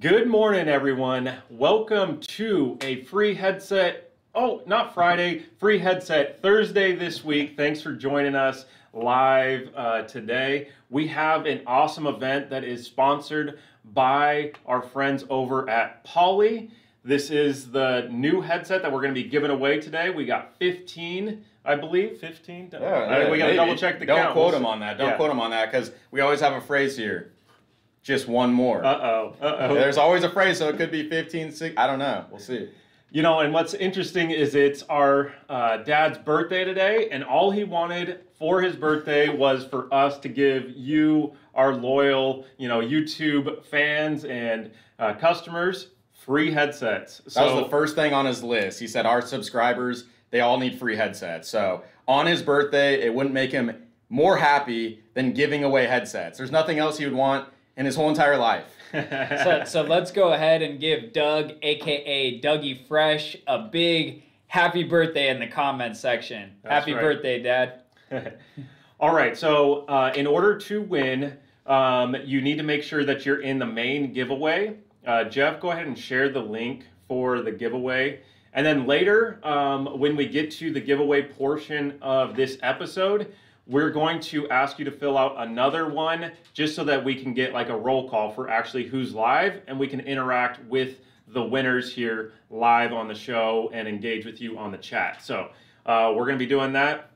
Good morning, everyone. Welcome to a free headset. Oh, not Friday, free headset Thursday this week. Thanks for joining us live uh, today. We have an awesome event that is sponsored by our friends over at Poly. This is the new headset that we're going to be giving away today. We got 15, I believe, 15. Yeah, yeah, we got to double check the Don't count. quote him on that. Don't Yeah. quote him on that because we always have a phrase here. Just one more. Uh oh. Uh oh. There's always a phrase, so it could be 15, 6. I don't know. We'll see. You know, and what's interesting is it's our uh, dad's birthday today, and all he wanted for his birthday was for us to give you, our loyal, you know, YouTube fans and uh, customers, free headsets. That So was the first thing on his list. He said our subscribers, they all need free headsets. So on his birthday, it wouldn't make him more happy than giving away headsets. There's nothing else he would want in his whole entire life. so, so let's go ahead and give Doug, aka Dougie Fresh, a big happy birthday in the comments section. That's happy right. birthday, Dad. All right, so uh, in order to win, um, you need to make sure that you're in the main giveaway. Uh, Jeff, go ahead and share the link for the giveaway. And then later, um, when we get to the giveaway portion of this episode, we're going to ask you to fill out another one just so that we can get like a roll call for actually who's live and we can interact with the winners here live on the show and engage with you on the chat. So uh, we're going to be doing that.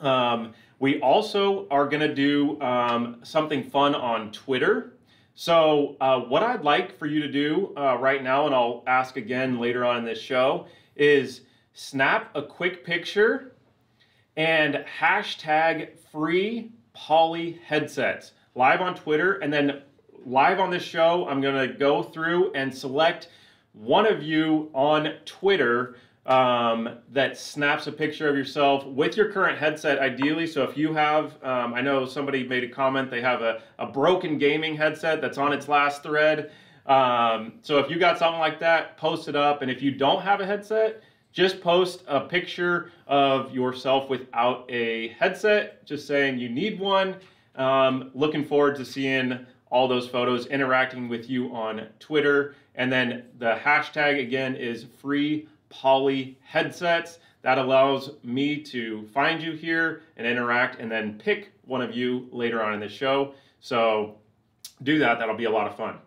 Um, we also are going to do um, something fun on Twitter. So, uh, what I'd like for you to do uh, right now, and I'll ask again later on in this show, is snap a quick picture and hashtag free poly headsets live on Twitter. And then live on this show, I'm going to go through and select one of you on Twitter um, that snaps a picture of yourself with your current headset, ideally. So if you have, um, I know somebody made a comment, they have a, a broken gaming headset that's on its last thread. Um, so if you got something like that, post it up. And if you don't have a headset, just post a picture of yourself without a headset, just saying you need one. Um, looking forward to seeing all those photos, interacting with you on Twitter. And then the hashtag again is free poly headsets. That allows me to find you here and interact and then pick one of you later on in the show. So do that. That'll be a lot of fun.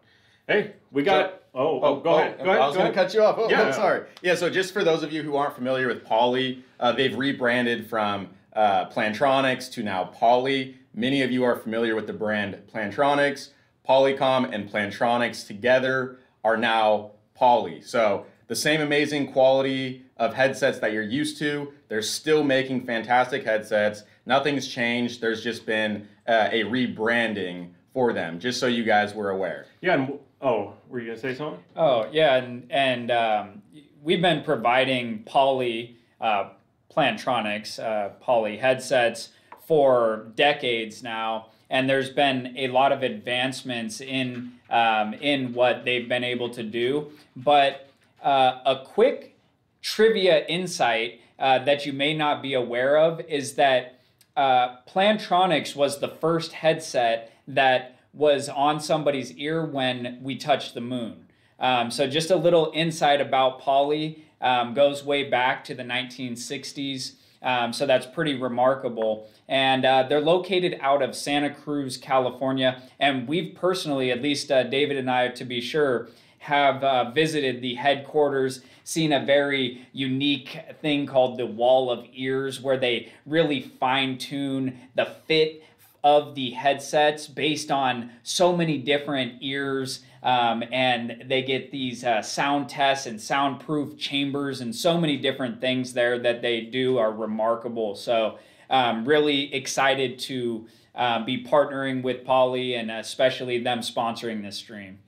Hey, we got. Oh, oh, go ahead. Go ahead. I was going to cut you off. Oh, Yeah. I'm sorry. Yeah, so just for those of you who aren't familiar with Poly, uh, they've rebranded from uh, Plantronics to now Poly. Many of you are familiar with the brand Plantronics. Polycom and Plantronics together are now Poly. So the same amazing quality of headsets that you're used to, they're still making fantastic headsets. Nothing's changed. There's just been uh, a rebranding for them, just so you guys were aware. Yeah. And, oh, were you gonna say something? Oh yeah, and and um, we've been providing Poly uh, Plantronics uh, Poly headsets for decades now, and there's been a lot of advancements in um, in what they've been able to do. But uh, a quick trivia insight uh, that you may not be aware of is that uh, Plantronics was the first headset that was on somebody's ear when we touched the moon. Um, so just a little insight about Poly um, goes way back to the 1960s. Um, so that's pretty remarkable. And uh, they're located out of Santa Cruz, California. And we've personally, at least uh, David and I, to be sure, have uh, visited the headquarters, seen a very unique thing called the Wall of Ears, where they really fine tune the fit of the headsets based on so many different ears. Um, and they get these uh, sound tests and soundproof chambers and so many different things there that they do are remarkable. So, um, really excited to uh, be partnering with Poly and especially them sponsoring this stream.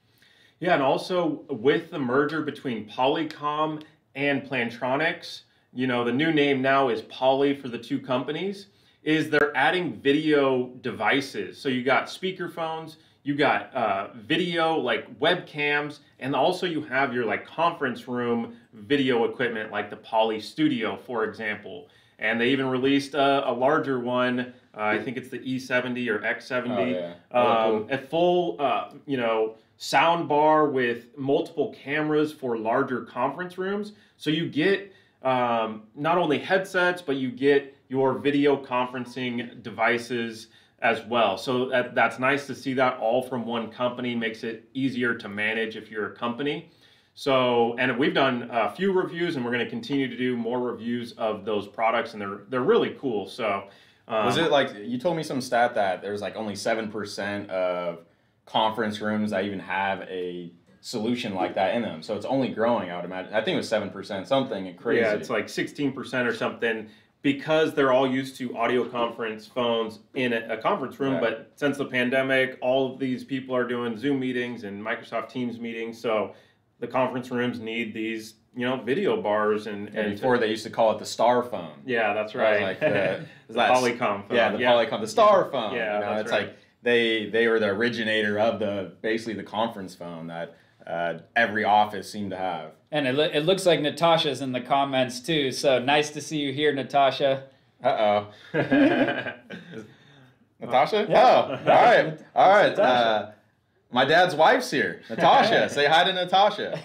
Yeah, and also with the merger between Polycom and Plantronics, you know, the new name now is Poly for the two companies, is they're adding video devices. So you got speakerphones, you got uh, video like webcams, and also you have your like conference room video equipment like the Poly Studio, for example. And they even released a, a larger one. Uh, I think it's the E70 or X70. Oh, yeah. Oh, um, a full, uh, you know, sound bar with multiple cameras for larger conference rooms. So you get um, not only headsets, but you get your video conferencing devices as well. So that, that's nice to see that all from one company makes it easier to manage if you're a company. So, and we've done a few reviews, and we're going to continue to do more reviews of those products, and they're they're really cool. So, um, was it like you told me some stat that there's like only seven percent of conference rooms that even have a solution like that in them. So it's only growing. I would imagine. I think it was seven percent, something crazy. Yeah, it's like sixteen percent or something because they're all used to audio conference phones in a, a conference room. Yeah. But since the pandemic, all of these people are doing Zoom meetings and Microsoft Teams meetings. So the conference rooms need these you know video bars and, and before to, they used to call it the star phone yeah that's right like the, the polycom phone yeah the yeah. polycom the star phone yeah you know, that's it's right. like they they were the originator of the basically the conference phone that uh, every office seemed to have and it, lo- it looks like natasha's in the comments too so nice to see you here natasha uh-oh natasha yeah. oh all right all right uh, my dad's wife's here. Natasha. Say hi to Natasha.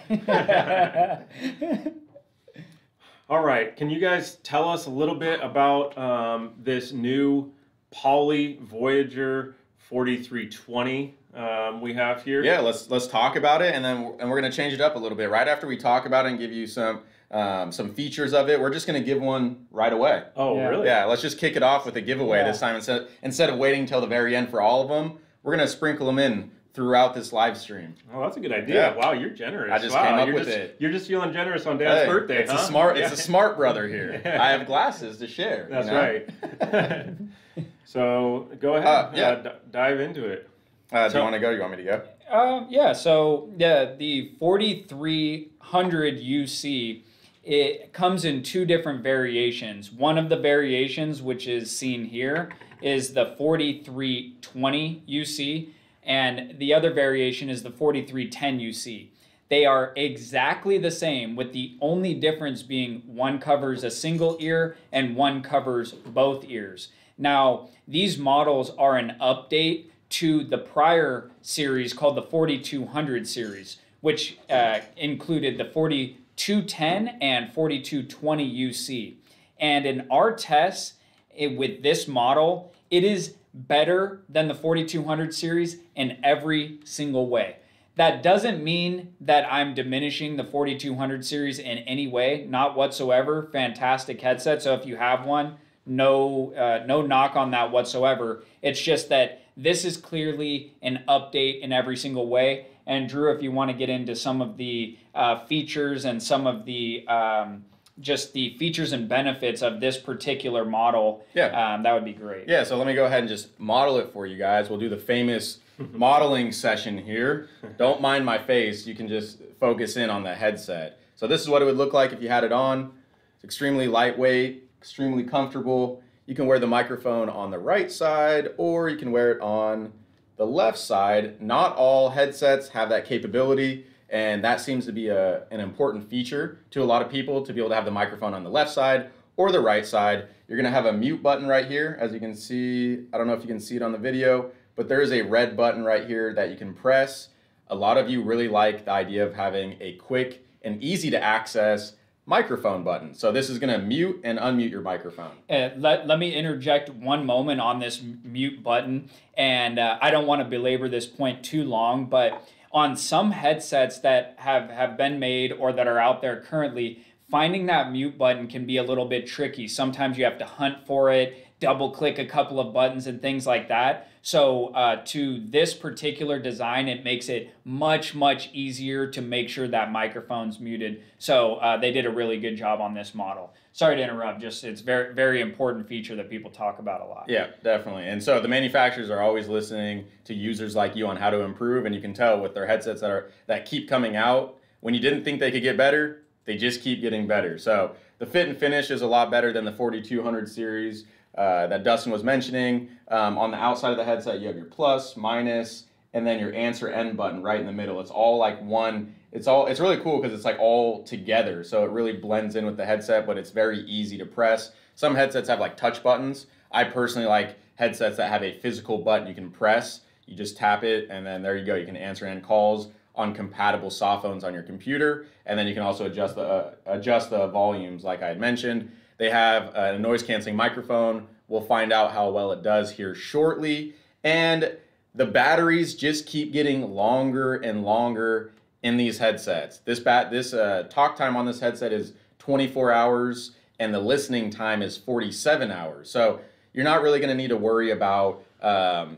All right. Can you guys tell us a little bit about um, this new Poly Voyager 4320 um, we have here? Yeah, let's let's talk about it, and then and we're gonna change it up a little bit right after we talk about it and give you some um, some features of it. We're just gonna give one right away. Oh, yeah. really? Yeah. Let's just kick it off with a giveaway yeah. this time instead instead of waiting until the very end for all of them. We're gonna sprinkle them in throughout this live stream. Oh, that's a good idea. Yeah. Wow, you're generous. I just wow, came up you're with just, it. You're just feeling generous on Dad's hey, birthday, it's huh? A smart, yeah. It's a smart brother here. yeah. I have glasses to share. That's you know? right. so go ahead. Uh, yeah. Uh, d- dive into it. Uh, do you want to go? You want me to go? Um, yeah. So yeah, the 4300 UC. It comes in two different variations. One of the variations, which is seen here, is the 4320 UC and the other variation is the 4310 UC. They are exactly the same, with the only difference being one covers a single ear and one covers both ears. Now, these models are an update to the prior series called the 4200 series, which uh, included the 4210 and 4220 UC. And in our tests it, with this model, it is better than the 4200 series in every single way. That doesn't mean that I'm diminishing the 4200 series in any way, not whatsoever. Fantastic headset. So if you have one, no uh, no knock on that whatsoever. It's just that this is clearly an update in every single way. And Drew, if you want to get into some of the uh, features and some of the um, just the features and benefits of this particular model, yeah. Um, that would be great. Yeah, so let me go ahead and just model it for you guys. We'll do the famous modeling session here. Don't mind my face. You can just focus in on the headset. So this is what it would look like if you had it on. It's extremely lightweight, extremely comfortable. You can wear the microphone on the right side or you can wear it on the left side. Not all headsets have that capability. And that seems to be a, an important feature to a lot of people to be able to have the microphone on the left side or the right side. You're gonna have a mute button right here. As you can see, I don't know if you can see it on the video, but there is a red button right here that you can press. A lot of you really like the idea of having a quick and easy to access microphone button. So this is gonna mute and unmute your microphone. Uh, let, let me interject one moment on this mute button. And uh, I don't wanna belabor this point too long, but on some headsets that have, have been made or that are out there currently, finding that mute button can be a little bit tricky. Sometimes you have to hunt for it, double click a couple of buttons and things like that. So uh, to this particular design, it makes it much, much easier to make sure that microphone's muted. So uh, they did a really good job on this model sorry to interrupt. Just it's very very important feature that people talk about a lot. Yeah, definitely. And so the manufacturers are always listening to users like you on how to improve, and you can tell with their headsets that are that keep coming out. When you didn't think they could get better, they just keep getting better. So the fit and finish is a lot better than the 4200 series uh, that Dustin was mentioning. Um, on the outside of the headset, you have your plus, minus, and then your answer end button right in the middle. It's all like one it's all it's really cool because it's like all together so it really blends in with the headset but it's very easy to press some headsets have like touch buttons i personally like headsets that have a physical button you can press You just tap it, and then there you go. You can answer any calls on compatible soft phones on your computer, and then you can also adjust the uh, adjust the volumes, like I had mentioned. They have a noise canceling microphone. We'll find out how well it does here shortly, and the batteries just keep getting longer and longer in these headsets. This bat this uh, talk time on this headset is 24 hours and the listening time is 47 hours. So you're not really going to need to worry about um,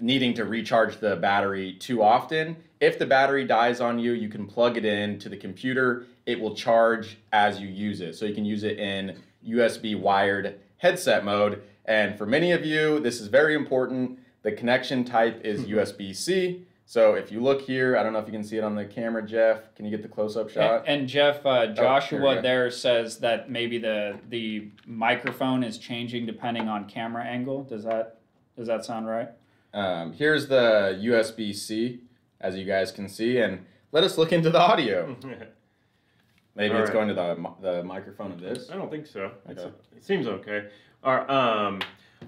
needing to recharge the battery too often. If the battery dies on you, you can plug it in to the computer. It will charge as you use it. So you can use it in USB wired headset mode. And for many of you, this is very important. The connection type is USB-C. So if you look here, I don't know if you can see it on the camera, Jeff. Can you get the close-up shot? And, and Jeff, uh, Joshua here we there says that maybe the the microphone is changing depending on camera angle. Does that does that sound right? Um, here's the USB-C, as you guys can see, and let us look into the audio. Maybe All it's right. going to the the microphone of this. I don't think so. Okay. it seems okay. All right, um,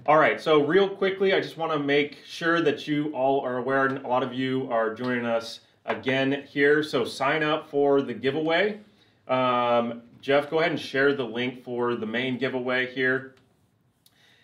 all right. So real quickly, I just want to make sure that you all are aware, and a lot of you are joining us again here. So sign up for the giveaway. Um, Jeff, go ahead and share the link for the main giveaway here.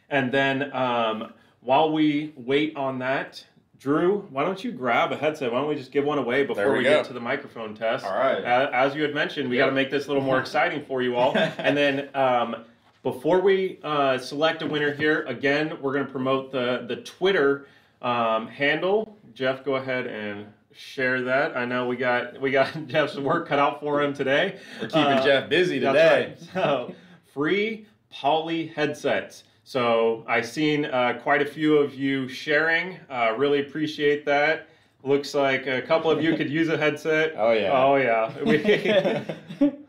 And then um, while we wait on that, Drew, why don't you grab a headset? Why don't we just give one away before we we, get to the microphone test? All right. A- As you had mentioned, we got to make this a little more exciting for you all. And then um, before we uh, select a winner here, again, we're going to promote the the Twitter um, handle. Jeff, go ahead and share that. I know we got we got Jeff's work cut out for him today. We're keeping Uh, Jeff busy that's today. right. So, free Poly headsets. So, I've seen uh, quite a few of you sharing. Uh, really appreciate that. Looks like a couple of you could use a headset. Oh yeah. Oh yeah. We,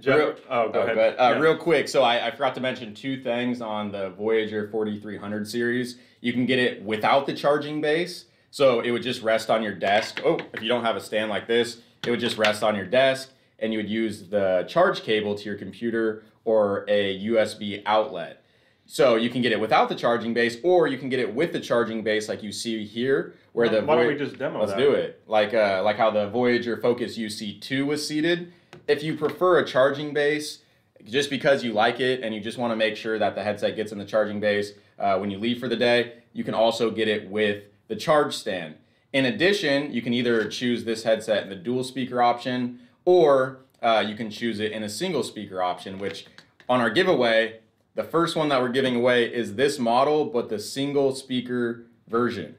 Jeff, Real- oh, go Oh, ahead. But uh, Yeah. real quick, so I, I forgot to mention two things on the Voyager 4300 series. You can get it without the charging base, so it would just rest on your desk. Oh, if you don't have a stand like this, it would just rest on your desk, and you would use the charge cable to your computer or a USB outlet. So you can get it without the charging base, or you can get it with the charging base, like you see here, where the Why don't we just demo Let's that? do it. Like uh, like how the Voyager Focus UC2 was seated. If you prefer a charging base, just because you like it and you just want to make sure that the headset gets in the charging base uh, when you leave for the day, you can also get it with the charge stand. In addition, you can either choose this headset in the dual speaker option, or uh, you can choose it in a single speaker option. Which on our giveaway, the first one that we're giving away is this model, but the single speaker version.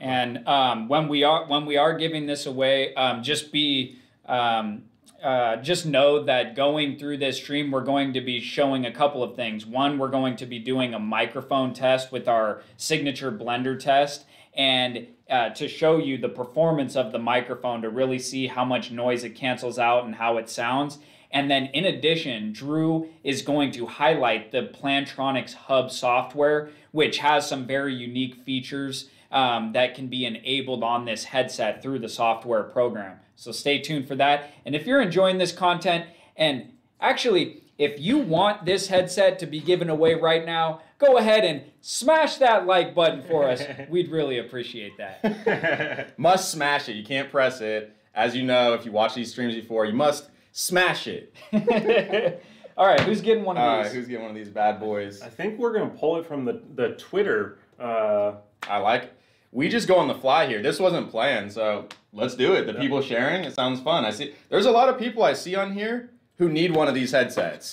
And um, when we are when we are giving this away, um, just be um, uh, just know that going through this stream, we're going to be showing a couple of things. One, we're going to be doing a microphone test with our signature blender test, and uh, to show you the performance of the microphone to really see how much noise it cancels out and how it sounds. And then, in addition, Drew is going to highlight the Plantronics Hub software, which has some very unique features um, that can be enabled on this headset through the software program. So stay tuned for that. And if you're enjoying this content, and actually, if you want this headset to be given away right now, go ahead and smash that like button for us. We'd really appreciate that. must smash it. You can't press it. As you know, if you watch these streams before, you must smash it. All right, who's getting one of All right, these? who's getting one of these bad boys? I think we're gonna pull it from the the Twitter. Uh, I like. We just go on the fly here. This wasn't planned, so let's do it. The people sharing, it sounds fun. I see. There's a lot of people I see on here who need one of these headsets.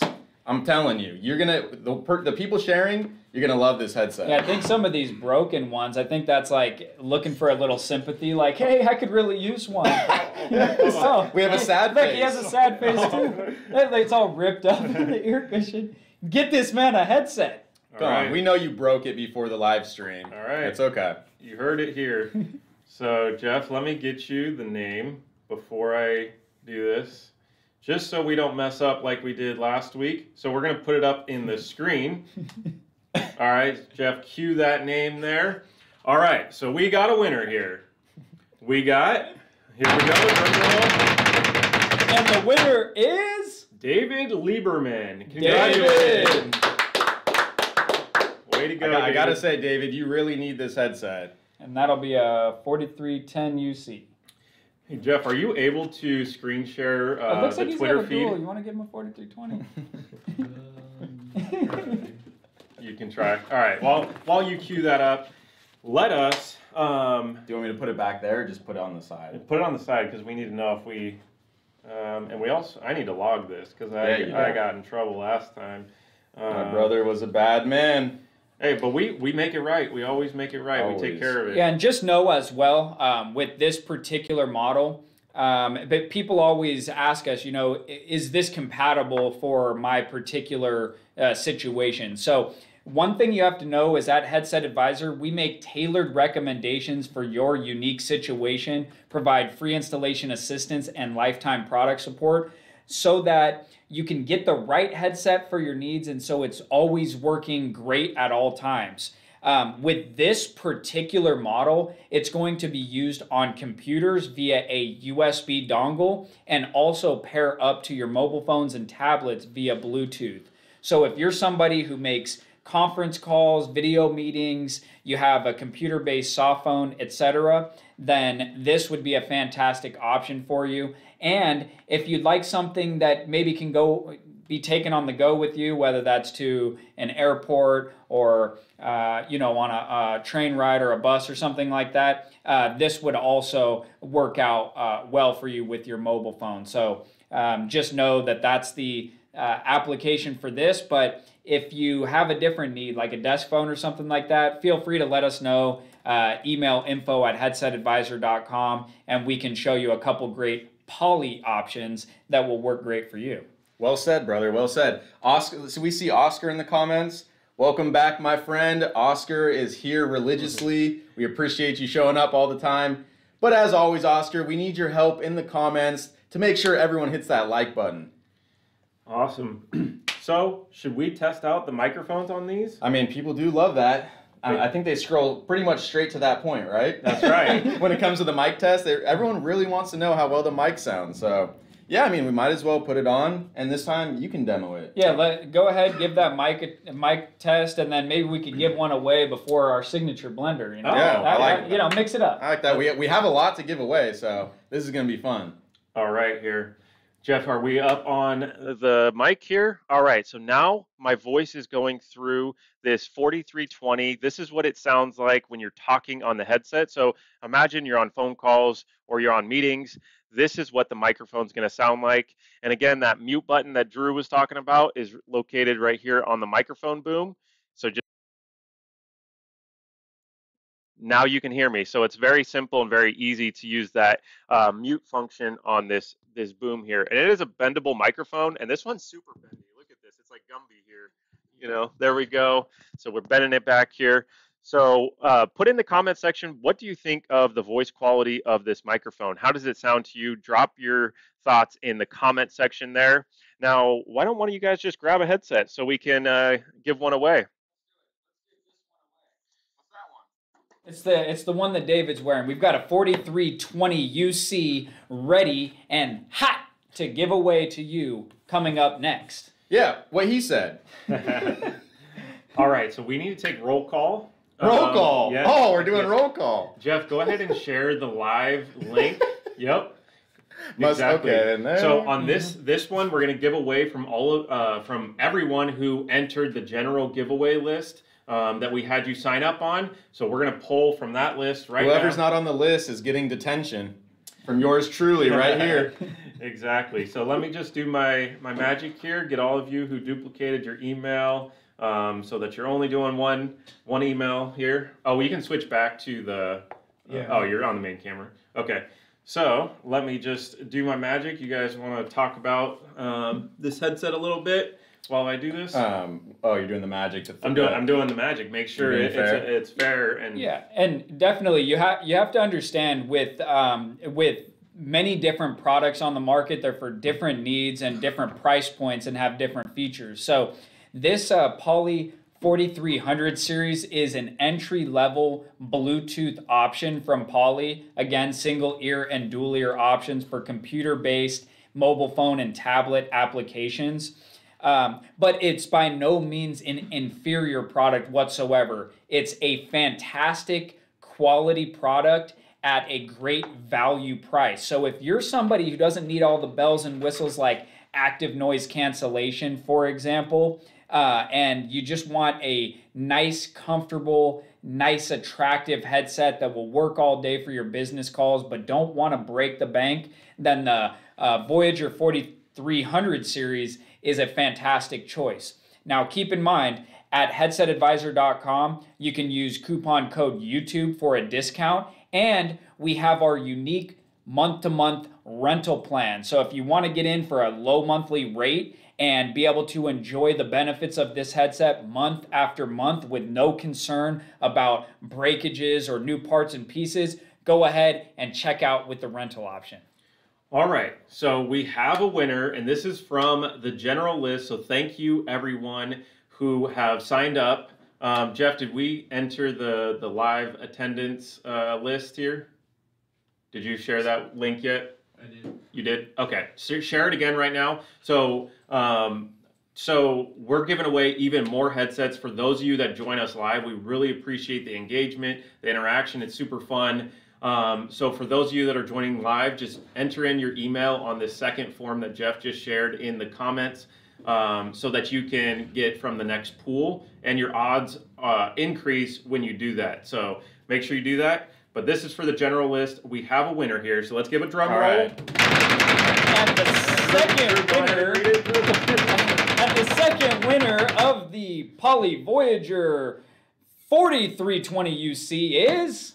I'm telling you, you're gonna the per, the people sharing, you're gonna love this headset. Yeah, I think some of these broken ones, I think that's like looking for a little sympathy, like, hey, I could really use one. So, We have a sad look, he has a face. sad face too. It's all ripped up in the ear cushion. Get this man a headset. Come all right. on, we know you broke it before the live stream. All right. it's okay. You heard it here. so, Jeff, let me get you the name before I do this, just so we don't mess up like we did last week. So, we're going to put it up in the screen. All right, Jeff, cue that name there. All right, so we got a winner here. We got, here we go. And the winner is David Lieberman. David. Congratulations. Way Way to go. I, got- I gotta say, David, you really need this headset. And that'll be a 4310 UC. Hey, Jeff, are you able to screen share it uh, looks the like he's Twitter got a feed? dual. You want to give him a 4320? You can try. All right. While while you cue that up, let us um, Do you want me to put it back there or just put it on the side? put it on the side because we need to know if we. Um, and we also, I need to log this because I, Yeah, I got in trouble last time. My Um, brother was a bad man. Hey, but we we make it right. We always make it right. We take care of it. Yeah, and just know as well um, with this particular model, um, but people always ask us, you know, is this compatible for my particular uh, situation? So, one thing you have to know is at Headset Advisor, we make tailored recommendations for your unique situation, provide free installation assistance and lifetime product support so that you can get the right headset for your needs and so it's always working great at all times. Um, with this particular model, it's going to be used on computers via a USB dongle and also pair up to your mobile phones and tablets via Bluetooth. So if you're somebody who makes conference calls, video meetings, you have a computer based soft phone, etc., then this would be a fantastic option for you. And if you'd like something that maybe can go be taken on the go with you, whether that's to an airport or uh, you know on a, a train ride or a bus or something like that, uh, this would also work out uh, well for you with your mobile phone. So um, just know that that's the uh, application for this. But if you have a different need, like a desk phone or something like that, feel free to let us know. Uh, email info at headsetadvisor.com and we can show you a couple great poly options that will work great for you. Well said, brother. Well said. Oscar. So we see Oscar in the comments. Welcome back, my friend. Oscar is here religiously. We appreciate you showing up all the time. But as always, Oscar, we need your help in the comments to make sure everyone hits that like button. Awesome. so, should we test out the microphones on these? I mean, people do love that. I, I think they scroll pretty much straight to that point, right? That's right. when it comes to the mic test, they- everyone really wants to know how well the mic sounds. So, yeah, I mean, we might as well put it on, and this time you can demo it. Yeah, let go ahead, give that mic a, a mic test, and then maybe we could give one away before our signature blender. You know, oh, Yeah, That- I like that- you know, mix it up. I like that. We, we have a lot to give away, so this is going to be fun. All right, here. Jeff, are we up on the mic here? All right, so now my voice is going through this 4320. This is what it sounds like when you're talking on the headset. So imagine you're on phone calls or you're on meetings. This is what the microphone's going to sound like. And again, that mute button that Drew was talking about is located right here on the microphone boom. So just now you can hear me. So it's very simple and very easy to use that uh, mute function on this this boom here. And it is a bendable microphone, and this one's super bendy. Look at this; it's like Gumby here. You know, there we go. So we're bending it back here. So uh, put in the comment section what do you think of the voice quality of this microphone? How does it sound to you? Drop your thoughts in the comment section there. Now, why don't one of you guys just grab a headset so we can uh, give one away? It's the it's the one that David's wearing. We've got a 4320 UC ready and hot to give away to you coming up next. Yeah, what he said. All right, so we need to take roll call. Roll Um, call. yes, Oh, we're doing yes. roll call. Jeff, go ahead and share the live link. Yep. Must- exactly. okay, and there- so on this this one, we're gonna give away from all of uh, from everyone who entered the general giveaway list um, that we had you sign up on. So we're gonna pull from that list right Whoever's now. not on the list is getting detention from yours truly right here. exactly. So let me just do my my magic here. Get all of you who duplicated your email. Um, so that you're only doing one one email here. Oh, you can switch back to the. Yeah. Oh, you're on the main camera. Okay. So let me just do my magic. You guys want to talk about um, this headset a little bit while I do this? Um, oh, you're doing the magic to. I'm doing. I'm doing the magic. Make sure it, being it's, fair. it's fair and Yeah, and definitely you have you have to understand with um, with many different products on the market, they're for different needs and different price points and have different features. So this uh, Poly 4300 series is an entry level Bluetooth option from Poly. Again, single ear and dual ear options for computer based mobile phone and tablet applications. Um, but it's by no means an inferior product whatsoever. It's a fantastic quality product at a great value price. So if you're somebody who doesn't need all the bells and whistles like active noise cancellation, for example, uh, and you just want a nice, comfortable, nice, attractive headset that will work all day for your business calls, but don't want to break the bank, then the uh, Voyager 4300 series is a fantastic choice. Now, keep in mind, at headsetadvisor.com, you can use coupon code YouTube for a discount, and we have our unique month to month rental plan. So, if you want to get in for a low monthly rate and be able to enjoy the benefits of this headset month after month with no concern about breakages or new parts and pieces, go ahead and check out with the rental option. All right, so we have a winner, and this is from the general list. So thank you, everyone who have signed up. Um, Jeff, did we enter the the live attendance uh, list here? Did you share that link yet? I did. You did? Okay. So share it again right now. So, um, so we're giving away even more headsets for those of you that join us live. We really appreciate the engagement, the interaction. It's super fun. Um, so for those of you that are joining live, just enter in your email on this second form that Jeff just shared in the comments. Um, so that you can get from the next pool and your odds uh, increase when you do that. So make sure you do that. But this is for the general list. We have a winner here, so let's give a drum All roll. right. And the second winner, and the second winner of the Poly Voyager 4320 UC is.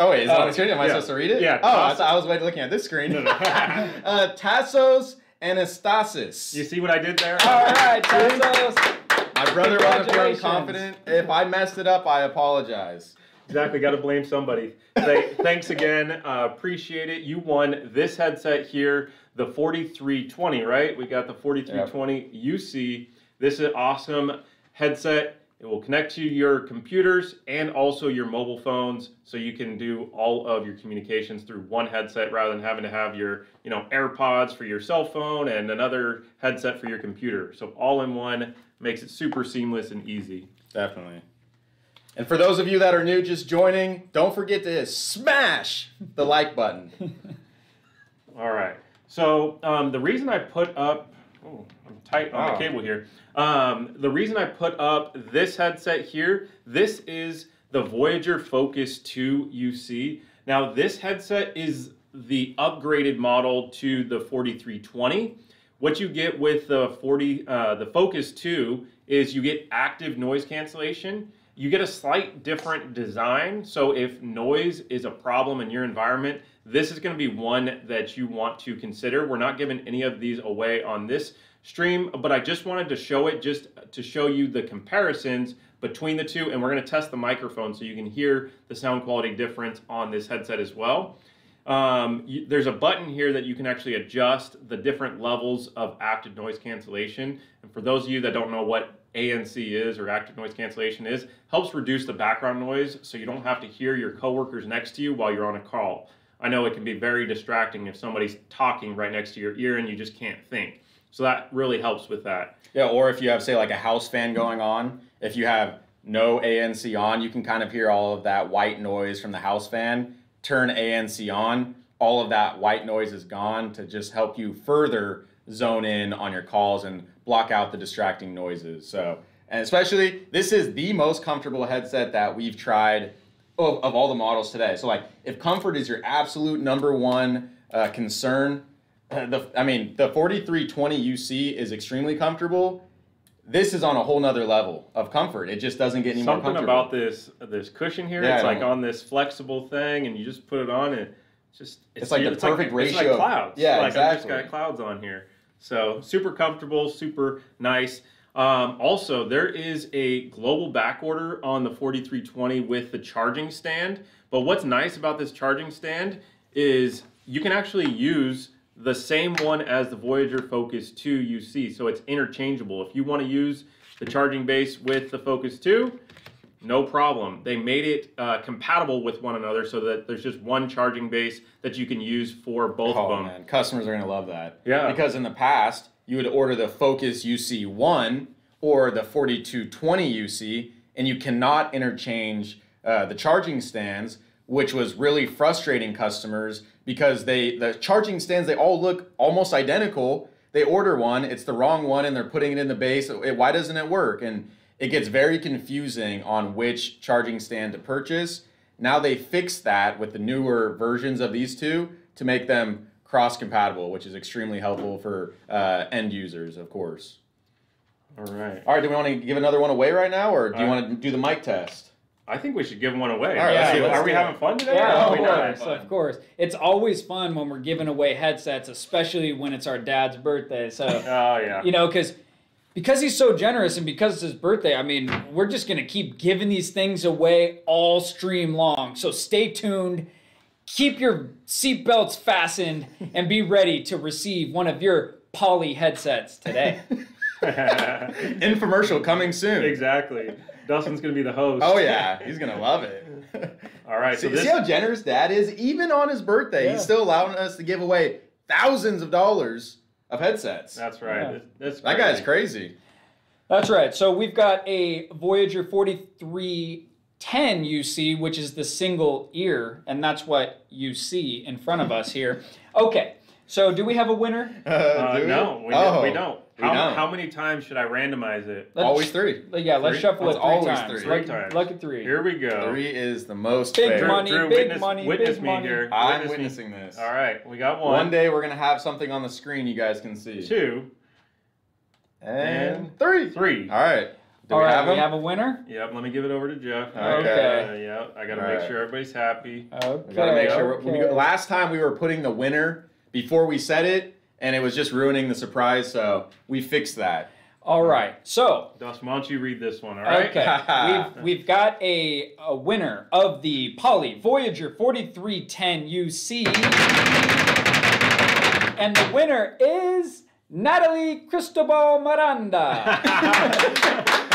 Oh wait, is it Oh, on the screen? Am I yeah. supposed to read it? Yeah, Oh, I, thought I was waiting looking at this screen. No, no. uh, Tassos Anastasis. You see what I did there? All right, Tassos. My brother wasn't feeling confident. If I messed it up, I apologize. Exactly, got to blame somebody. Say, thanks again, uh, appreciate it. You won this headset here, the 4320, right? We got the 4320 UC. This is an awesome headset. It will connect to your computers and also your mobile phones, so you can do all of your communications through one headset rather than having to have your, you know, AirPods for your cell phone and another headset for your computer. So all in one makes it super seamless and easy. Definitely. And for those of you that are new just joining, don't forget to smash the like button. All right. So um, the reason I put up, oh, I'm tight on the cable here. Um, the reason I put up this headset here, this is the Voyager Focus 2 UC. Now this headset is the upgraded model to the 4320. What you get with the 40, uh, the Focus 2 is you get active noise cancellation. You get a slight different design. So if noise is a problem in your environment, this is going to be one that you want to consider. We're not giving any of these away on this stream, but I just wanted to show it just to show you the comparisons between the two. And we're going to test the microphone so you can hear the sound quality difference on this headset as well. Um, you, there's a button here that you can actually adjust the different levels of active noise cancellation. And for those of you that don't know what ANC is or active noise cancellation is, helps reduce the background noise so you don't have to hear your coworkers next to you while you're on a call. I know it can be very distracting if somebody's talking right next to your ear and you just can't think. So that really helps with that. Yeah, or if you have, say, like a house fan going on, if you have no ANC on, you can kind of hear all of that white noise from the house fan. Turn ANC on, all of that white noise is gone to just help you further zone in on your calls and block out the distracting noises. So, and especially, this is the most comfortable headset that we've tried of, of all the models today. So, like, if comfort is your absolute number one uh, concern, uh, the I mean, the 4320 UC is extremely comfortable. This is on a whole nother level of comfort. It just doesn't get any more Something comfortable. about this this cushion here, Yeah, it's like know. on this flexible thing, and you just put it on, and it's just It's like the perfect It's ratio like clouds. Yeah, like I just exactly. got clouds on here. So super comfortable, super nice. Um, also, there is a global back order on the 4320 with the charging stand. But what's nice about this charging stand is you can actually use the same one as the Voyager Focus 2 UC. So it's interchangeable. If you want to use the charging base with the Focus 2, no problem. They made it uh, compatible with one another so that there's just one charging base that you can use for both Oh of them. man, customers are gonna love that. Yeah. Because in the past, you would order the Focus UC1 or the 4220 UC, and you cannot interchange uh, the charging stands, which was really frustrating customers because they the charging stands they all look almost identical. They order one, it's the wrong one, and they're putting it in the base. It- Why doesn't it work? And it gets very confusing on which charging stand to purchase. Now they fixed that with the newer versions of these two to make them cross compatible, which is extremely helpful for uh, end users, of course. All right. All right, do we want to give another one away right now, or do you want to do the mic test? I think we should give one away. All right, let's Are we- let's Are we do it. having fun today? Yeah, or of we not? course, of course. It's always fun when we're giving away headsets, especially when it's our dad's birthday. So, Oh yeah. you know, because because he's so generous and because it's his birthday, I mean, we're just gonna keep giving these things away all stream long. So stay tuned. Keep your seatbelts fastened and be ready to receive one of your Poly headsets today. Infomercial coming soon. exactly. Dustin's gonna be the host. Oh yeah, he's gonna love it. All right. see, So this. see how generous Dad is? Even on his birthday, Yeah. he's still allowing us to give away thousands of dollars of headsets. That's right. Yeah. This- this that guy's crazy. That's right. So we've got a Voyager 4310 see, which is the single ear, and that's what you see in front of us here. Okay. So do we have a winner? Uh, do we? no, we, oh, we don't. How, don't. how many times should I randomize it? Let's- Always three. Yeah, let's Three? shuffle It's it three always times. three. Three Lucky, times. lucky three. Here we go. Three is the most Big fair. money, Drew, big witness, money, witness big me money. here. I'm Witness me. witnessing this. All right, we got one. One day we're gonna have something on the screen you guys can see. Two, and, And three. three. All right. Do All we right, have we them? have a winner. Yep. Let me give it over to Jeff. Okay. Uh, yeah. I got to All make right. sure everybody's happy. Okay. We gotta make sure. we- okay. last time we were putting the winner before we said it, and it was just ruining the surprise. So we fixed that. All right. So Dustin, why don't you read this one? All right. Okay, we've, we've got a, a winner of the Poly Voyager 4310 UC. And the winner is Natalie Cristobal Miranda.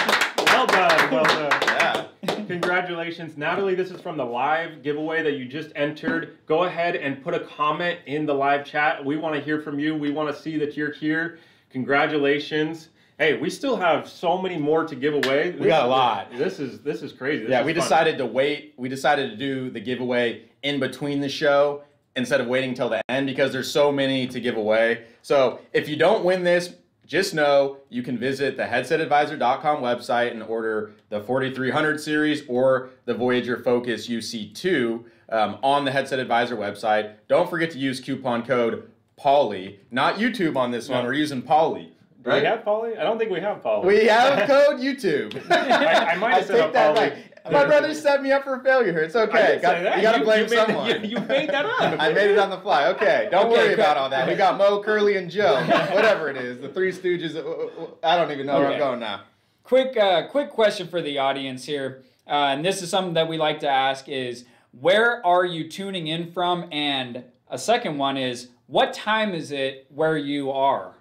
well done. Well done. Yeah. Congratulations, Natalie. This is from the live giveaway that you just entered. Go ahead and put a comment in the live chat. We want to hear from you. We want to see that you're here. Congratulations. Hey, we still have so many more to give away. We got a lot. This is this is crazy. This yeah, is we fun. decided to wait. We decided to do the giveaway in between the show instead of waiting till the end because there's so many to give away. So if you don't win this, just know you can visit the headsetadvisor.com website and order the 4300 series or the Voyager Focus UC2 um, on the Headset Advisor website. Don't forget to use coupon code POLY, not YouTube on this one. We're using POLY. Do we have Polly? I don't think we have Polly. We have code YouTube. I- I might have said that Apollo. back. My brother set me up for failure. It's okay. Got- You gotta blame you someone. that- you- you made that up. I made it on the fly. Okay, don't Okay, worry about all that. We got Moe, Curly, and Joe. Whatever it is, the Three Stooges. uh, I don't even know where I'm going now. quick, uh, quick question for the audience here, uh, and this is something that we like to ask: is where are you tuning in from? And a second one is what time is it where you are?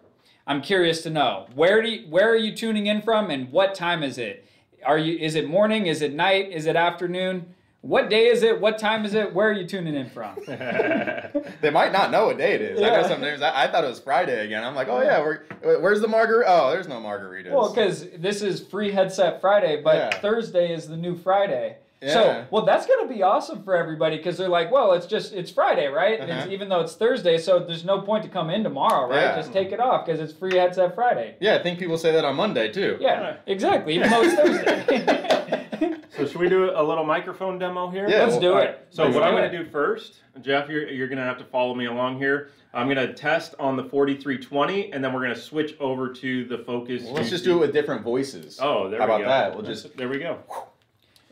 I'm curious to know where do you, where are you tuning in from, and what time is it? Are you is it morning? Is it night? Is it afternoon? What day is it? What time is it? Where are you tuning in from? They might not know what day it is. I know Yeah. some names. I, I thought it was Friday again. I'm like, oh yeah, we're, where's the margarita? Oh, there's no margaritas. Well, because this is free headset Friday, but Yeah. Thursday is the new Friday. Yeah. So, well, that's gonna be awesome for everybody because they're like, well, it's just it's Friday, right? Uh-huh. even though it's Thursday, so there's no point to come in tomorrow, right? Yeah. Just take it off because it's free headset Friday. yeah, I think people say that on Monday too. Yeah, exactly. Even though it's Thursday. so should we do a little microphone demo here? Yeah, Let's well, do All it. right. So Let's what I'm going to do first, Jeff, you're, you're going to have to follow me along here. I'm going to test on the 4320, and then we're going to switch over to the Focus. Well, let's just do it with different voices. Oh, there How we go. How about that? We'll just there we go.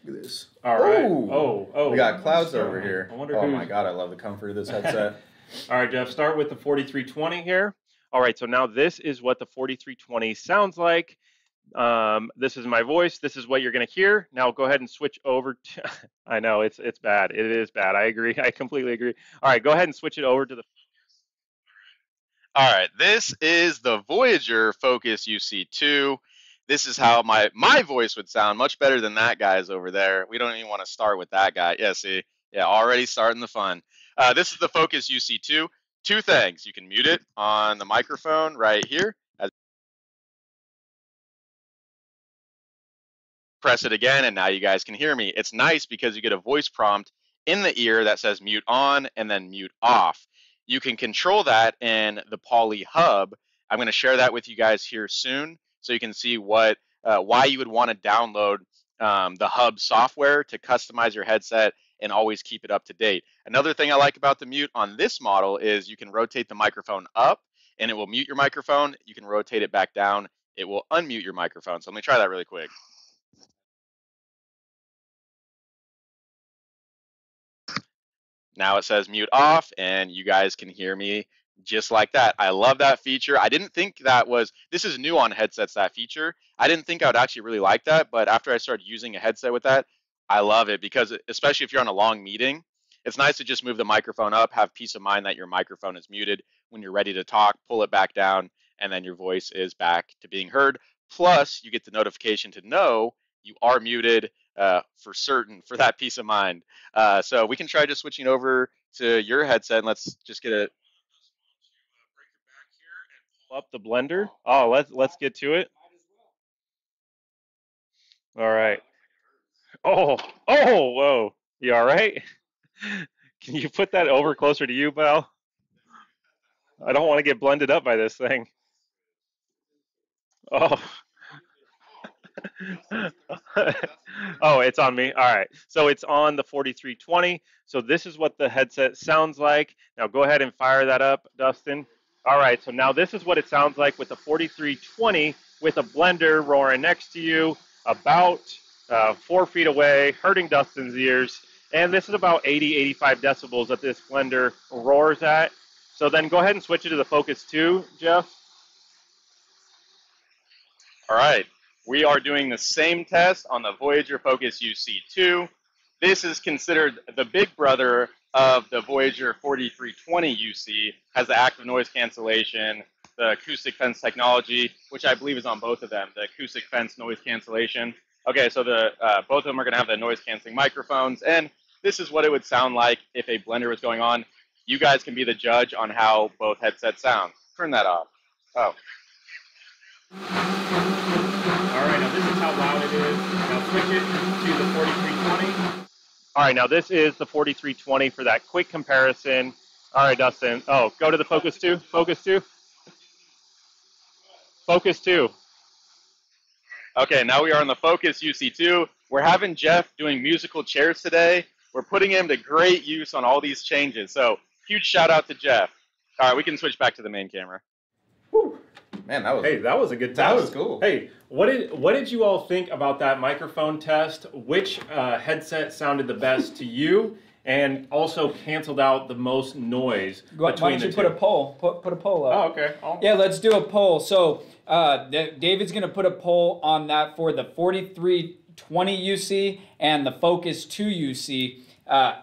Look at this. All right. Ooh. Oh, oh. We got clouds over here. I wonder oh who's- my god, I love the comfort of this headset. All right, Jeff, start with the 4320 here. All right, so now this is what the 4320 sounds like. Um, this is my voice. This is what you're going to hear. Now go ahead and switch over to. I know it's it's bad. It is bad. I agree. I completely agree. All right, go ahead and switch it over to the. All right, this is the Voyager Focus UC2 this is how my my voice would sound much better than that guy's over there. We don't even want to start with that guy. Yeah, see, yeah, already starting the fun. Uh, this is the Focus UC2. Two things: you can mute it on the microphone right here. Press it again, and now you guys can hear me. It's nice because you get a voice prompt in the ear that says mute on and then mute off. You can control that in the Poly Hub. I'm going to share that with you guys here soon so you can see what uh, why you would want to download um, the Hub software to customize your headset and always keep it up to date. Another thing I like about the mute on this model is you can rotate the microphone up and it will mute your microphone. You can rotate it back down, it will unmute your microphone. So let me try that really quick. Now it says mute off, and you guys can hear me just like that. I love that feature. I didn't think that was, this is new on headsets, that feature. I didn't think I would actually really like that, but after I started using a headset with that, I love it because, especially if you're on a long meeting, it's nice to just move the microphone up, have peace of mind that your microphone is muted. When you're ready to talk, pull it back down, and then your voice is back to being heard. Plus, you get the notification to know you are muted uh, for certain for that peace of mind. Uh, so we can try just switching over to your headset and let's just get a up the blender. Oh, let's let's get to it. All right. Oh, oh, whoa. You all right? Can you put that over closer to you, Val? I don't want to get blended up by this thing. Oh. oh, it's on me. All right. So it's on the 4320. So this is what the headset sounds like. Now go ahead and fire that up, Dustin. All right. So now this is what it sounds like with the 4320 with a blender roaring next to you, about uh, four feet away, hurting Dustin's ears. And this is about 80, 85 decibels that this blender roars at. So then go ahead and switch it to the Focus 2, Jeff. All right. We are doing the same test on the Voyager Focus UC2. This is considered the big brother of the Voyager 4320 UC, has the active noise cancellation, the acoustic fence technology, which I believe is on both of them, the acoustic fence noise cancellation. Okay, so the uh, both of them are going to have the noise canceling microphones, and this is what it would sound like if a blender was going on. You guys can be the judge on how both headsets sound. Turn that off. Oh. All right, now this is how loud it is. Now switch it to the 4320. All right, now this is the 4320 for that quick comparison. All right, Dustin. Oh, go to the Focus 2. Focus 2. Focus 2. Okay, now we are on the Focus UC2. We're having Jeff doing musical chairs today. We're putting him to great use on all these changes. So huge shout out to Jeff. All right, we can switch back to the main camera. Whew. Man, that was Hey, that was a good test. That was cool. Hey, what did what did you all think about that microphone test? Which uh, headset sounded the best to you, and also canceled out the most noise Why between don't the you two? put a poll? Put, put a poll up. Oh, okay. I'll- Yeah, let's do a poll. So uh, David's going to put a poll on that for the 4320 UC and the Focus 2 UC. Uh,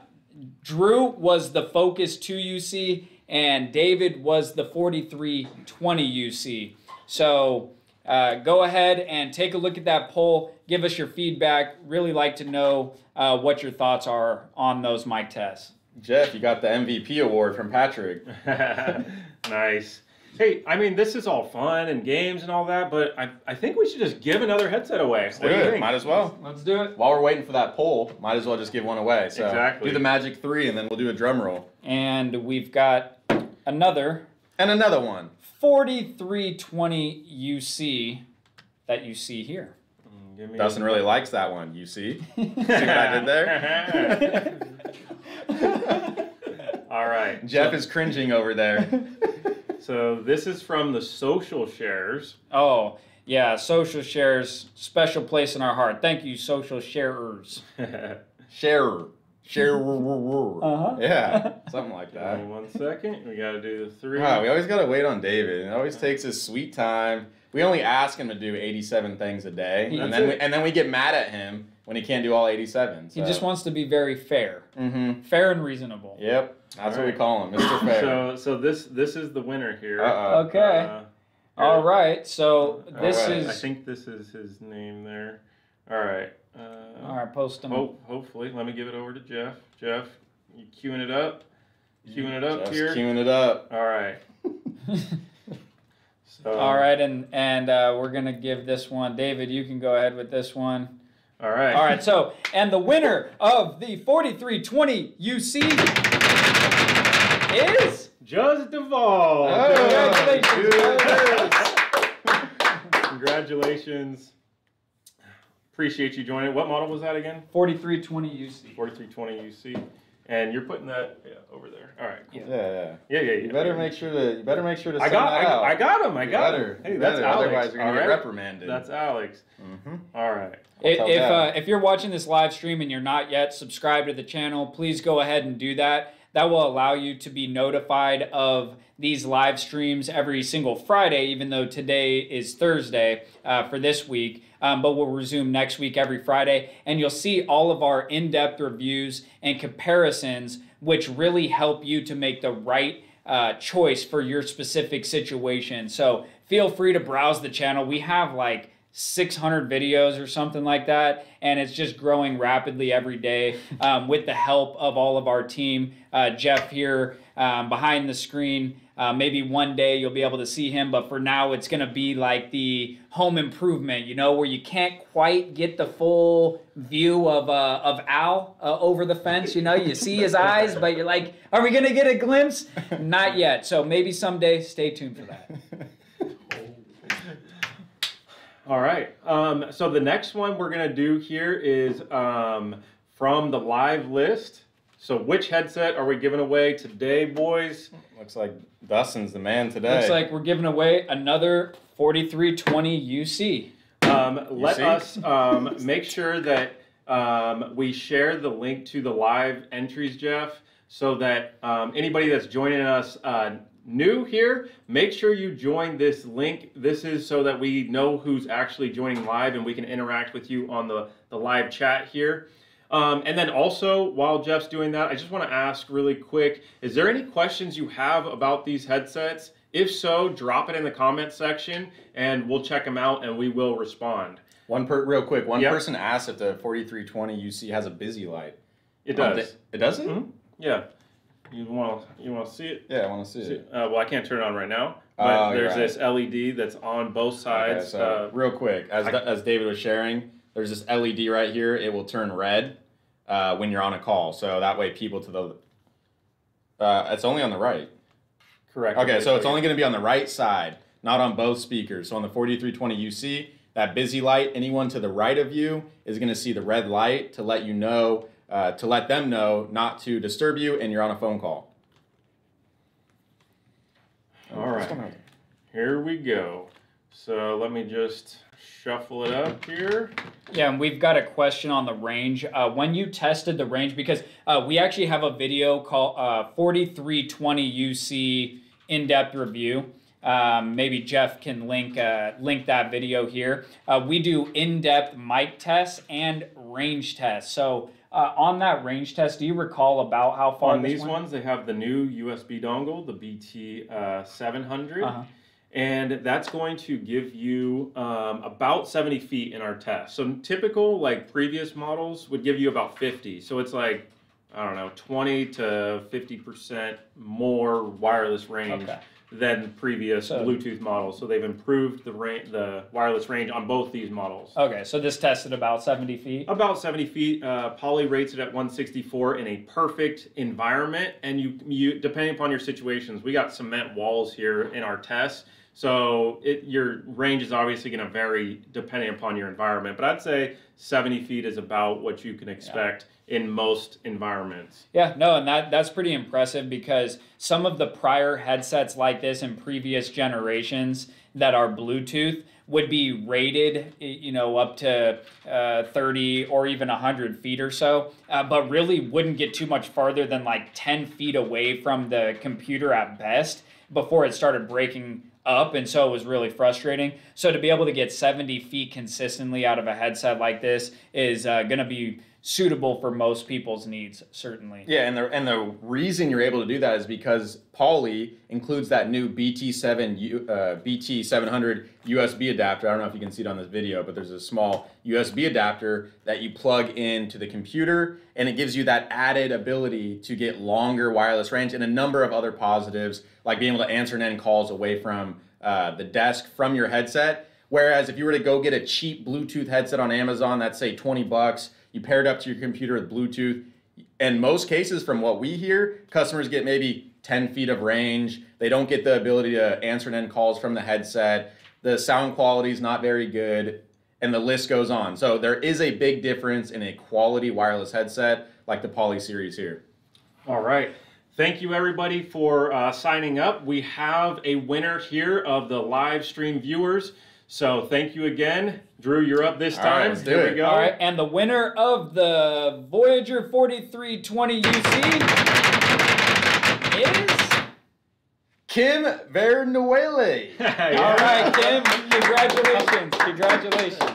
Drew was the Focus 2 UC and David was the 4320 UC. So uh, go ahead and take a look at that poll. Give us your feedback. Really like to know uh, what your thoughts are on those mic tests. Jeff, you got the MVP award from Patrick. nice. Hey, I mean, this is all fun and games and all that, but I, I think we should just give another headset away. Let's what do do it. think? Might as well. Let's do it. While we're waiting for that poll, might as well just give one away. So Exactly. do the magic three, and then we'll do a drum roll And we've got another and another one. 4320 UC that you see here. Mm, give Dustin really likes that one. You see? See what I did there? all right. Jeff is cringing over there. So this is from the social shares. Oh, yeah, social shares, special place in our heart. Thank you, social sharers. Share. Share. Uh-huh. Yeah, something like Give me that. one second. We got to do the three. Wow, we always gotta wait on David. It always takes his sweet time. We only ask him to do 87 things a day, That's and then we, and then we get mad at him when he can't do all 87. He just wants to be very fair. Mm-hmm. Fair and reasonable. Yep, that's what we call him, Mr. Fair. So so this this is the winner here. Uh-oh. Okay. Uh, All right, so this right, is. I think this is his name there. All right. Uh, All right, post them. Hope, hopefully, let me give it over to Jeff. Jeff, you queuing it up? Queuing it up Just here. queuing it up. All right. So, All right, and and uh, we're gonna give this one. David, you can go ahead with this one. All right. All right, so, and the winner of the 4320 UC is. Just Duvall. Congratulations, Congratulations. Appreciate you joining. What model was that again? 4320 UC. 4320 UC. And you're putting that yeah, over there. All right. Cool. Yeah. Yeah, yeah. Yeah, yeah, yeah. You better make sure to you better make sure to I got, that I, out. I got him. I got better, him. Hey, that's better, Alex. Otherwise, you're gonna All get reprimanded. That's Alex. hmm All right. If, if, uh, if you're watching this live stream and you're not yet subscribed to the channel, please go ahead and do that. That will allow you to be notified of these live streams every single Friday, even though today is Thursday uh, for this week. Um, but we'll resume next week every Friday. And you'll see all of our in depth reviews and comparisons, which really help you to make the right uh, choice for your specific situation. So feel free to browse the channel. We have like 600 videos or something like that, and it's just growing rapidly every day um, with the help of all of our team. Uh, Jeff here um, behind the screen. Uh, maybe one day you'll be able to see him, but for now it's going to be like the home improvement, you know, where you can't quite get the full view of uh, of Al uh, over the fence. You know, you see his eyes, but you're like, are we going to get a glimpse? Not yet. So maybe someday. Stay tuned for that. All right. Um, so the next one we're gonna do here is um, from the live list. So which headset are we giving away today, boys? Looks like Dustin's the man today. Looks like we're giving away another 4320 UC. Um, let see? us um, make sure that um, we share the link to the live entries, Jeff, so that um, anybody that's joining us uh, new here, make sure you join this link. This is so that we know who's actually joining live and we can interact with you on the, the live chat here. Um, and then also, while Jeff's doing that, I just want to ask really quick is there any questions you have about these headsets? If so, drop it in the comment section and we'll check them out and we will respond. one per real quick. One Yep. person asked if the 4320 UC has a busy light. It does. It does it? Mhm. Yeah. You want to you want to see it? Yeah, I want to see See- it. Uh, well, I can't turn it on right now. But Oh, there's right. this LED that's on both sides. Okay, so uh, real quick, as I- as David was sharing, there's this LED right here. It will turn red uh, when you're on a call, so that way people to the uh, it's only on the right. correct. Okay, so it's only going to be on the right side, not on both speakers. So on the 4320 UC, that busy light, anyone to the right of you is going to see the red light to let you know, uh, to let them know not to disturb you, and you're on a phone call. All right. Here we go. So let me just shuffle it up here. Yeah, and we've got a question on the range. Uh, when you tested the range, because uh, we actually have a video called uh, 4320 UC in-depth review. Um, maybe Jeff can link uh, link that video here. Uh, we do in-depth mic tests and range tests. So uh, on that range test, do you recall about how far On these went? ones, they have the new USB dongle, the BT uh, 700. Uh-huh. And that's going to give you um, about 70 feet in our test. So typical like previous models would give you about 50. So it's like I don't know 20 to 50 percent more wireless range Okay. than previous So- Bluetooth models. So they've improved the range, the wireless range on both these models. Okay, so this tested about 70 feet. About 70 feet. Uh, Poly rates it at 164 in a perfect environment, and you you depending upon your situations, we got cement walls here in our tests, so it your range is obviously going to vary depending upon your environment. But I'd say 70 feet is about what you can expect in most environments. Yeah, no, and that that's pretty impressive because some of the prior headsets like this in previous generations that are Bluetooth would be rated, you know, up to uh, 30 or even 100 feet or so, uh, but really wouldn't get too much farther than like 10 feet away from the computer at best before it started breaking up and so it was really frustrating. So to be able to get 70 feet consistently out of a headset like this is uh, going to be suitable for most people's needs certainly Yeah, and the and the reason you're able to do that is because Poly includes that new BT7 U, uh, BT700 USB adapter. I don't know if you can see it on this video, but there's a small USB adapter that you plug into the computer, and it gives you that added ability to get longer wireless range and a number of other positives, like being able to answer and end calls away from uh, the desk from your headset. Whereas if you were to go get a cheap Bluetooth headset on Amazon, that's say 20 bucks, you pair it up to your computer with Bluetooth. In most cases, from what we hear, customers get maybe 10 feet of range. They don't get the ability to answer and end calls from the headset. The sound quality is not very good, and the list goes on. So there is a big difference in a quality wireless headset like the Poly series here. All right. Thank you, everybody, for uh, signing up. We have a winner here of the live stream viewers. So thank you again. Drew, you're up this time. let's do Here we go. All right, and the winner of the Voyager 4320 UC is. Kim Vernuele. All right, Kim. Congratulations. Congratulations.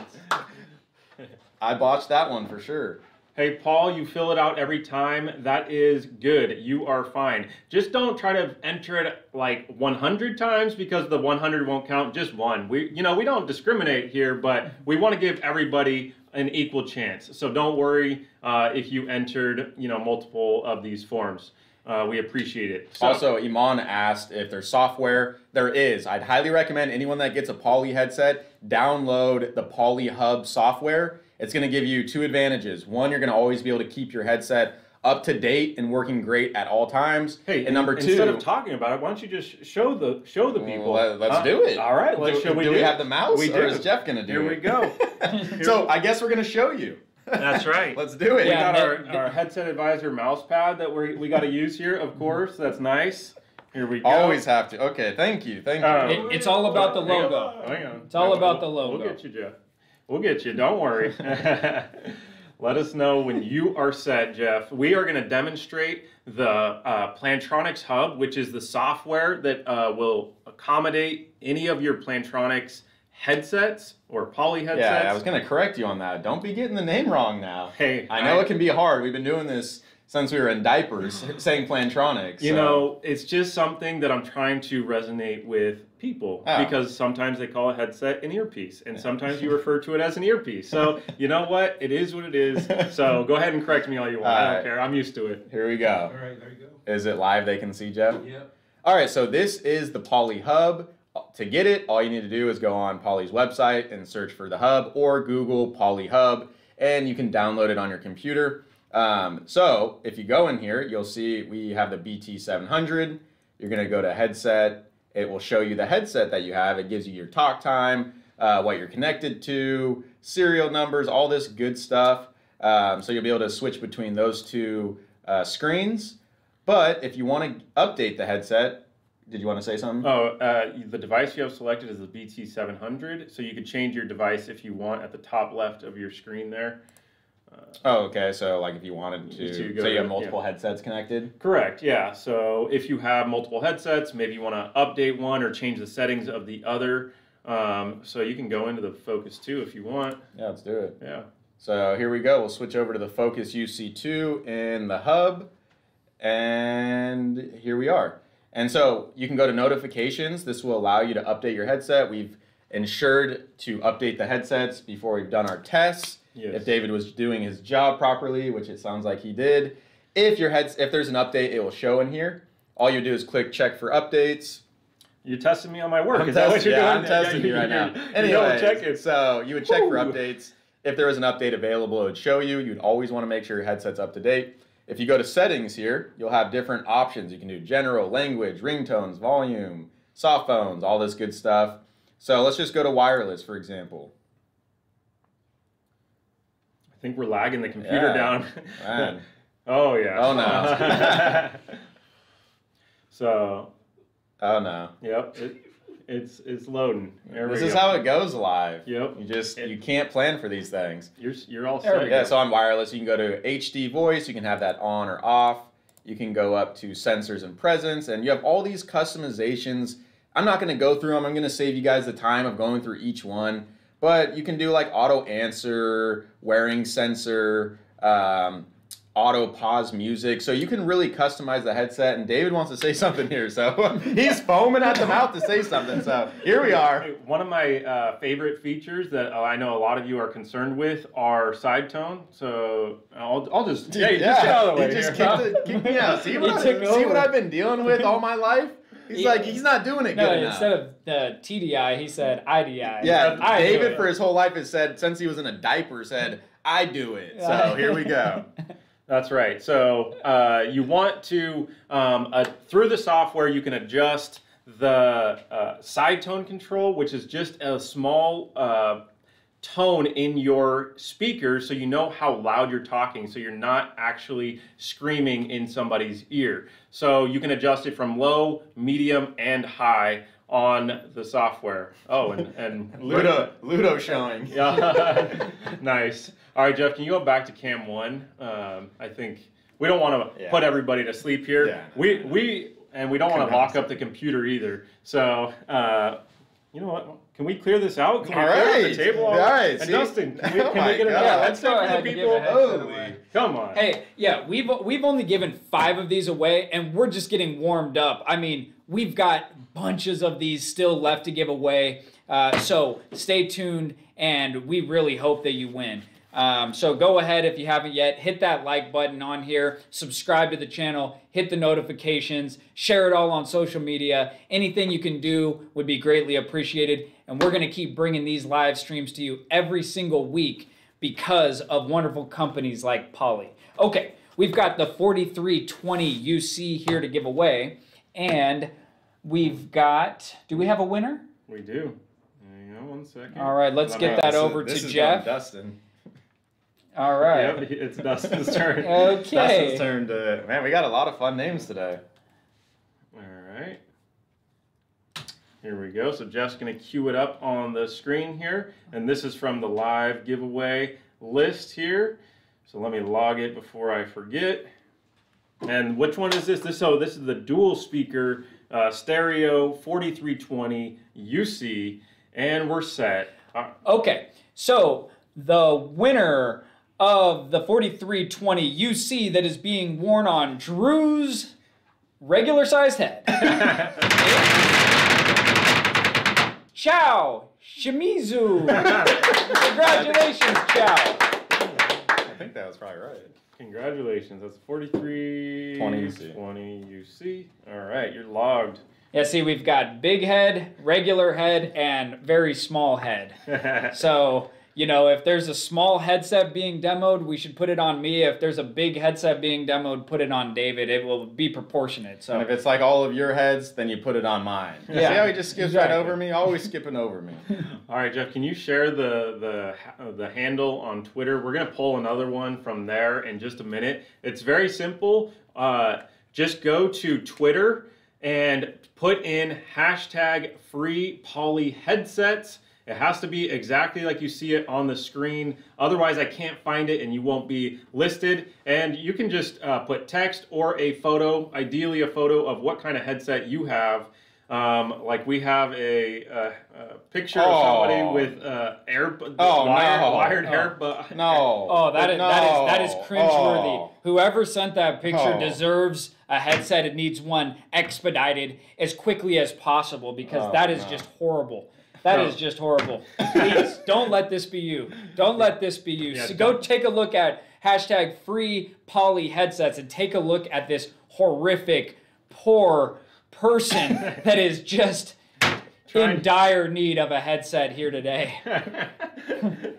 I botched that one for sure. Hey, Paul, you fill it out every time. That is good. You are fine. Just don't try to enter it like 100 times because the 100 won't count. Just one. We, you know, we don't discriminate here, but we want to give everybody an equal chance. So don't worry uh, if you entered, you know, multiple of these forms. Uh, we appreciate it. So, Also, Iman asked if there's software. There is. I'd highly recommend anyone that gets a Poly headset download the Poly Hub software. It's going to give you two advantages. One, you're going to always be able to keep your headset up to date and working great at all times. Hey, and number two, instead of talking about it, why don't you just show the show the people? Well, let- let's Huh? do it. All right, let's do, show. We do we have the mouse, We or do. is Jeff going to do it. Here it? we go. so I guess we're going to show you. That's right. Let's do it. We Yeah, got our, our headset advisor mouse pad that we we got to use here, of course. That's nice. Here we go. Always have to. Okay, thank you. Thank you. Uh, It- it's all about the Hang on, logo. Hang on. It's all about the logo. We'll logo. get you, Jeff. We'll get you. Don't worry. Let us know when you are set, Jeff. We are going to demonstrate the uh, Plantronics Hub, which is the software that uh, will accommodate any of your Plantronics headsets or poly headsets. yeah, I was going to correct you on that. Don't be getting the name wrong now. Hey, I know it can be hard. We've been doing this since we were in diapers, saying Plantronics. You so- know, it's just something that I'm trying to resonate with people Oh. because sometimes they call a headset an earpiece, and sometimes you refer to it as an earpiece. So you know what? It is what it is. So go ahead and correct me all you want. I don't Alright. care. I'm used to it. Here we go. All right, there you go. Is it live? They can see Jeff. Yep. All right, so this is the Poly Hub. To get it, all you need to do is go on Poly's website and search for the hub or Google Poly Hub, and you can download it on your computer. Um, so if you go in here, you'll see we have the BT700. You're going to go to headset. It will show you the headset that you have. It gives you your talk time, uh, what you're connected to, serial numbers, all this good stuff. Um, so you'll be able to switch between those two uh, screens. But if you want to update the headset, did you want to say something? Oh, uh, the device you have selected is the BT700. So you could change your device if you want at the top left of your screen there. Oh, okay. So like if you wanted to, To go so you have multiple headsets connected. Correct, yeah. So if you have multiple headsets, maybe you want to update one or change the settings of the other. Um, so you can go into the Focus 2 if you want. Yeah, let's do it. Yeah. So here we go. We'll switch over to the Focus UC2 in the hub, and here we are. And so you can go to notifications. This will allow you to update your headset. We've ensured to update the headsets before we've done our tests. Yes. If David was doing his job properly, which it sounds like he did. If your heads, if there's an update, it will show in here. All you do is click check for updates. You're testing me on my work. I'm Is that what you're yeah, doing? I'm testing you right now. Anyway, so you would check for updates. If there was an update available, it would show you. You'd always want to make sure your headset's up to date. If you go to settings here, you'll have different options. You can do general, language, ringtones, volume, soft phones, all this good stuff. So let's just go to wireless, for example. I think we're lagging the computer Yeah. down. Man. oh, yeah. Oh, no. so, Oh no. yep, it, it's it's loading. There this is go. how it goes live. Yep. You just It- you can't plan for these things. You're, you're all There set. Yeah, so on wireless, you can go to HD voice, you can have that on or off. You can go up to sensors and presence, and you have all these customizations. I'm not going to go through them. I'm going to save you guys the time of going through each one. But you can do like auto answer, wearing sensor, um, auto pause music. So you can really customize the headset. And David wants to say something here. So he's foaming at the mouth to say something. So here we are. One of my uh, favorite features that uh, I know a lot of you are concerned with are side tone. So I'll, I'll just hey, just get out of the way just here. kicked, the, kicked me out. See what, I, see what I've been dealing with all my life? He's He- like, he's not doing it No, good enough. instead of the TDI, he said IDI. yeah, I David for his whole life has said since he was in a diaper said, I do it. So here we go. That's right. So uh, you want to um, uh, through the software you can adjust the uh, side tone control, which is just a small uh, tone in your speaker, so you know how loud you're talking, so you're not actually screaming in somebody's ear. So you can adjust it from low, medium, and high on the software. Oh, and and Ludo, Ludo showing. yeah, nice. All right, Jeff, can you go back to cam one? Um, I think we don't want to Yeah. put everybody to sleep here. Yeah. We we and we don't want to lock up the computer either. So uh, you know what? Can we clear this out? Can we All clear out right. the table? All right, And see? Dustin, can we, Oh can my we get God. another Yeah, let's go headset for ahead the people? Holy. Come on. Hey, yeah, we've we've only given five of these away, and we're just getting warmed up. I mean, we've got bunches of these still left to give away. Uh, so stay tuned, and we really hope that you win. Um, so go ahead if you haven't yet, hit that like button on here, subscribe to the channel, hit the notifications, share it all on social media. Anything you can do would be greatly appreciated. And we're going to keep bringing these live streams to you every single week because of wonderful companies like Poly. Okay, we've got the 4320 UC here to give away, and we've got. Do we have a winner? We do. Hang on one second. All right, let's Let get that over to Jeff. Dustin. All right. Yep, it's Dustin's turn. Okay. Dustin's turn to. Man, we got a lot of fun names today. All right. Here we go. So Jeff's going to cue it up on the screen here. And this is from the live giveaway list here. So let me log it before I forget. And which one is this? This so this is the dual speaker uh, stereo 4320 UC, and we're set. Uh, Okay, so the winner of the 4320 UC that is being worn on Drew's regular sized head. Ciao, Shimizu. Congratulations, Ciao. I think that was probably right. Congratulations. That's 43 20 UC. 20 UC. All right, you're logged. Yeah, see, we've got big head, regular head, and very small head. So, you know, if there's a small headset being demoed, we should put it on me. If there's a big headset being demoed, put it on David. It will be proportionate. And So, if it's like all of your heads, then you put it on mine. Yeah, See how he just skips exactly. right over me? Always skipping over me. All right, Jeff, can you share the the the handle on Twitter? We're gonna pull another one from there in just a minute. It's very simple. Uh, just go to Twitter and put in hashtag free poly headsets. It has to be exactly like you see it on the screen. Otherwise, I can't find it and you won't be listed. And you can just uh, put text or a photo, ideally a photo of what kind of headset you have. Um, like we have a, a, a picture of somebody Oh. with uh, air Oh, wired, no. wired Oh. hair. But No. oh, that is that is that is No. cringeworthy. Oh. Whoever sent that picture Oh. deserves a headset. It needs one expedited as quickly as possible because Oh, that is no. just horrible. That No. is just horrible. Please don't let this be you. Don't let this be you. Yeah, so go take a look at hashtag free poly headsets and take a look at this horrific, poor person that is just in dire need of a headset here today.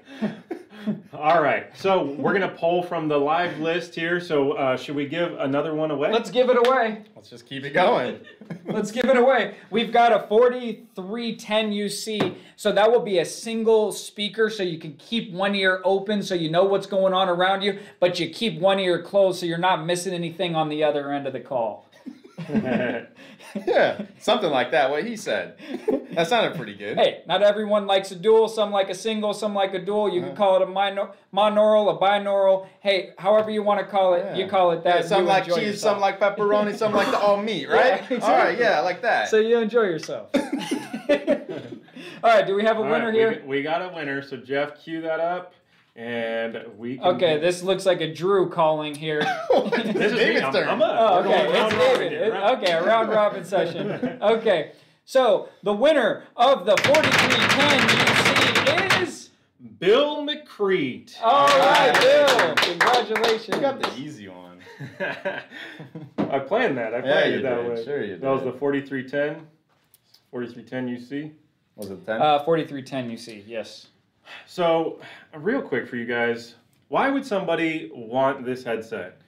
All right, so we're gonna pull from the live list here. So uh, should we give another one away? Let's give it away. Let's just keep it going. Let's give it away. We've got a 4310 UC, so that will be a single speaker so you can keep one ear open so you know what's going on around you, but you keep one ear closed so you're not missing anything on the other end of the call. yeah, something like that. What he said. That sounded pretty good. Hey, not everyone likes a dual, some like a single, some like a dual. You can uh-huh. call it a minor, monaural, a binaural. Hey, however you want to call it, Yeah. you call it that. Yeah, some like cheese, yourself. some like pepperoni, some like the all meat, right? Yeah, All right, exactly. yeah, like that. So you enjoy yourself. All right, do we have a All winner right, here? We, we got a winner. So Jeff, cue that up, and we. Can Okay, this looks like a Drew calling here. This is me. David's I'm. I'm up. Oh, okay, it's round robin David. here, It- Okay, a round robin session. Okay, so the winner of the 4310 UC is. Bill McCreet. All right, right. Bill. Congratulations. You got the easy one. I planned that. I Yeah, planned you it that did. way. Sure you That was the 4310. 4310 UC. Was it 10? Uh, 4310 UC, yes. So, real quick for you guys, why would somebody want this headset?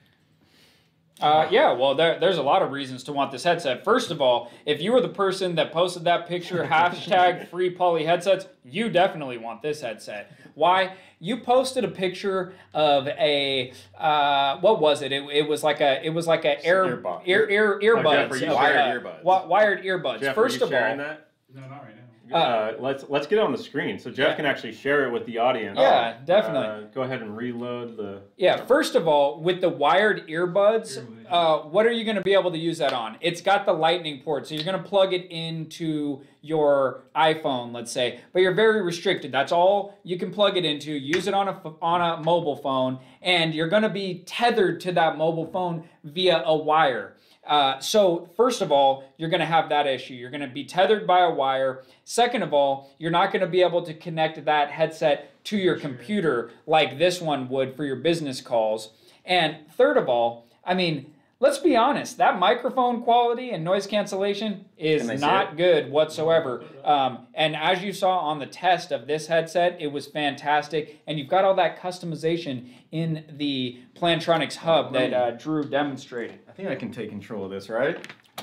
Uh, yeah, well, there, there's a lot of reasons to want this headset. First of all, if you were the person that posted that picture, hashtag free poly headsets, you definitely want this headset. Why? You posted a picture of a uh, what was it? it? It was like a it was like a air earbud. ear ear Jeff, earbuds, are you wired uh, earbuds? wi- wired earbuds. Jeff, First are you of all, sharing that? No, not right now. Uh, let's let's get it on the screen so Jeff Yeah. can actually share it with the audience. Yeah, definitely. Uh, go ahead and reload the. Yeah, first of all, with the wired earbuds, uh, what are you going to be able to use that on? It's got the lightning port, so you're going to plug it into your iPhone, let's say, but you're very restricted. That's all you can plug it into. Use it on a on a mobile phone, and you're going to be tethered to that mobile phone via a wire. Uh, so first of all, you're going to have that issue. You're going to be tethered by a wire. Second of all, you're not going to be able to connect that headset to your computer like this one would for your business calls. And third of all, I mean, let's be honest, that microphone quality and noise cancellation is Can they see not it? good whatsoever. Um, and as you saw on the test of this headset, it was fantastic. And you've got all that customization in the Plantronics hub that uh, Drew demonstrated. I think I can take control of this, right?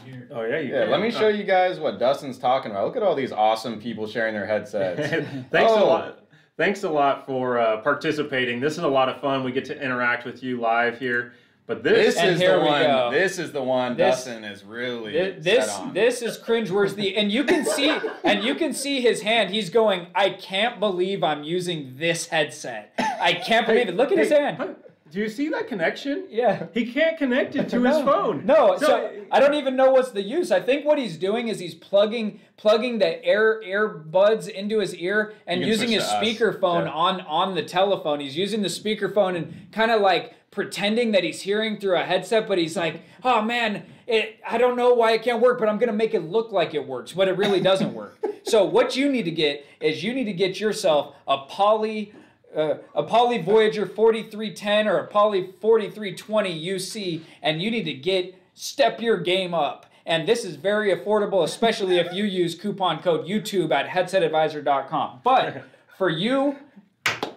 Here. Oh yeah, you Yeah, can. let me show you guys what Dustin's talking about. Look at all these awesome people sharing their headsets. Thanks a Oh. lot. Thanks a lot for uh, participating. This is a lot of fun. We get to interact with you live here. But this, This is the one. go. This is the one This- Dustin is really Thi- This on. this is cringeworthy, and you can see and you can see his hand. He's going. I can't believe I'm using this headset. I can't believe it. Look at his hand. Do you see that connection? Yeah. He can't connect it to his No. phone. No, so, I don't even know what's the use. I think what he's doing is he's plugging plugging the air earbuds into his ear and using his speakerphone Jeff. on on the telephone. He's using the speakerphone and kind of like pretending that he's hearing through a headset, but he's like, "Oh man, it, I don't know why it can't work, but I'm gonna make it look like it works, but it really doesn't work." so what you need to get is you need to get yourself a poly uh, a Poly Voyager 4310 or a Poly 4320 UC, and you need to get step your game up. And this is very affordable, especially if you use coupon code YouTube at headsetadvisor.com. But for you,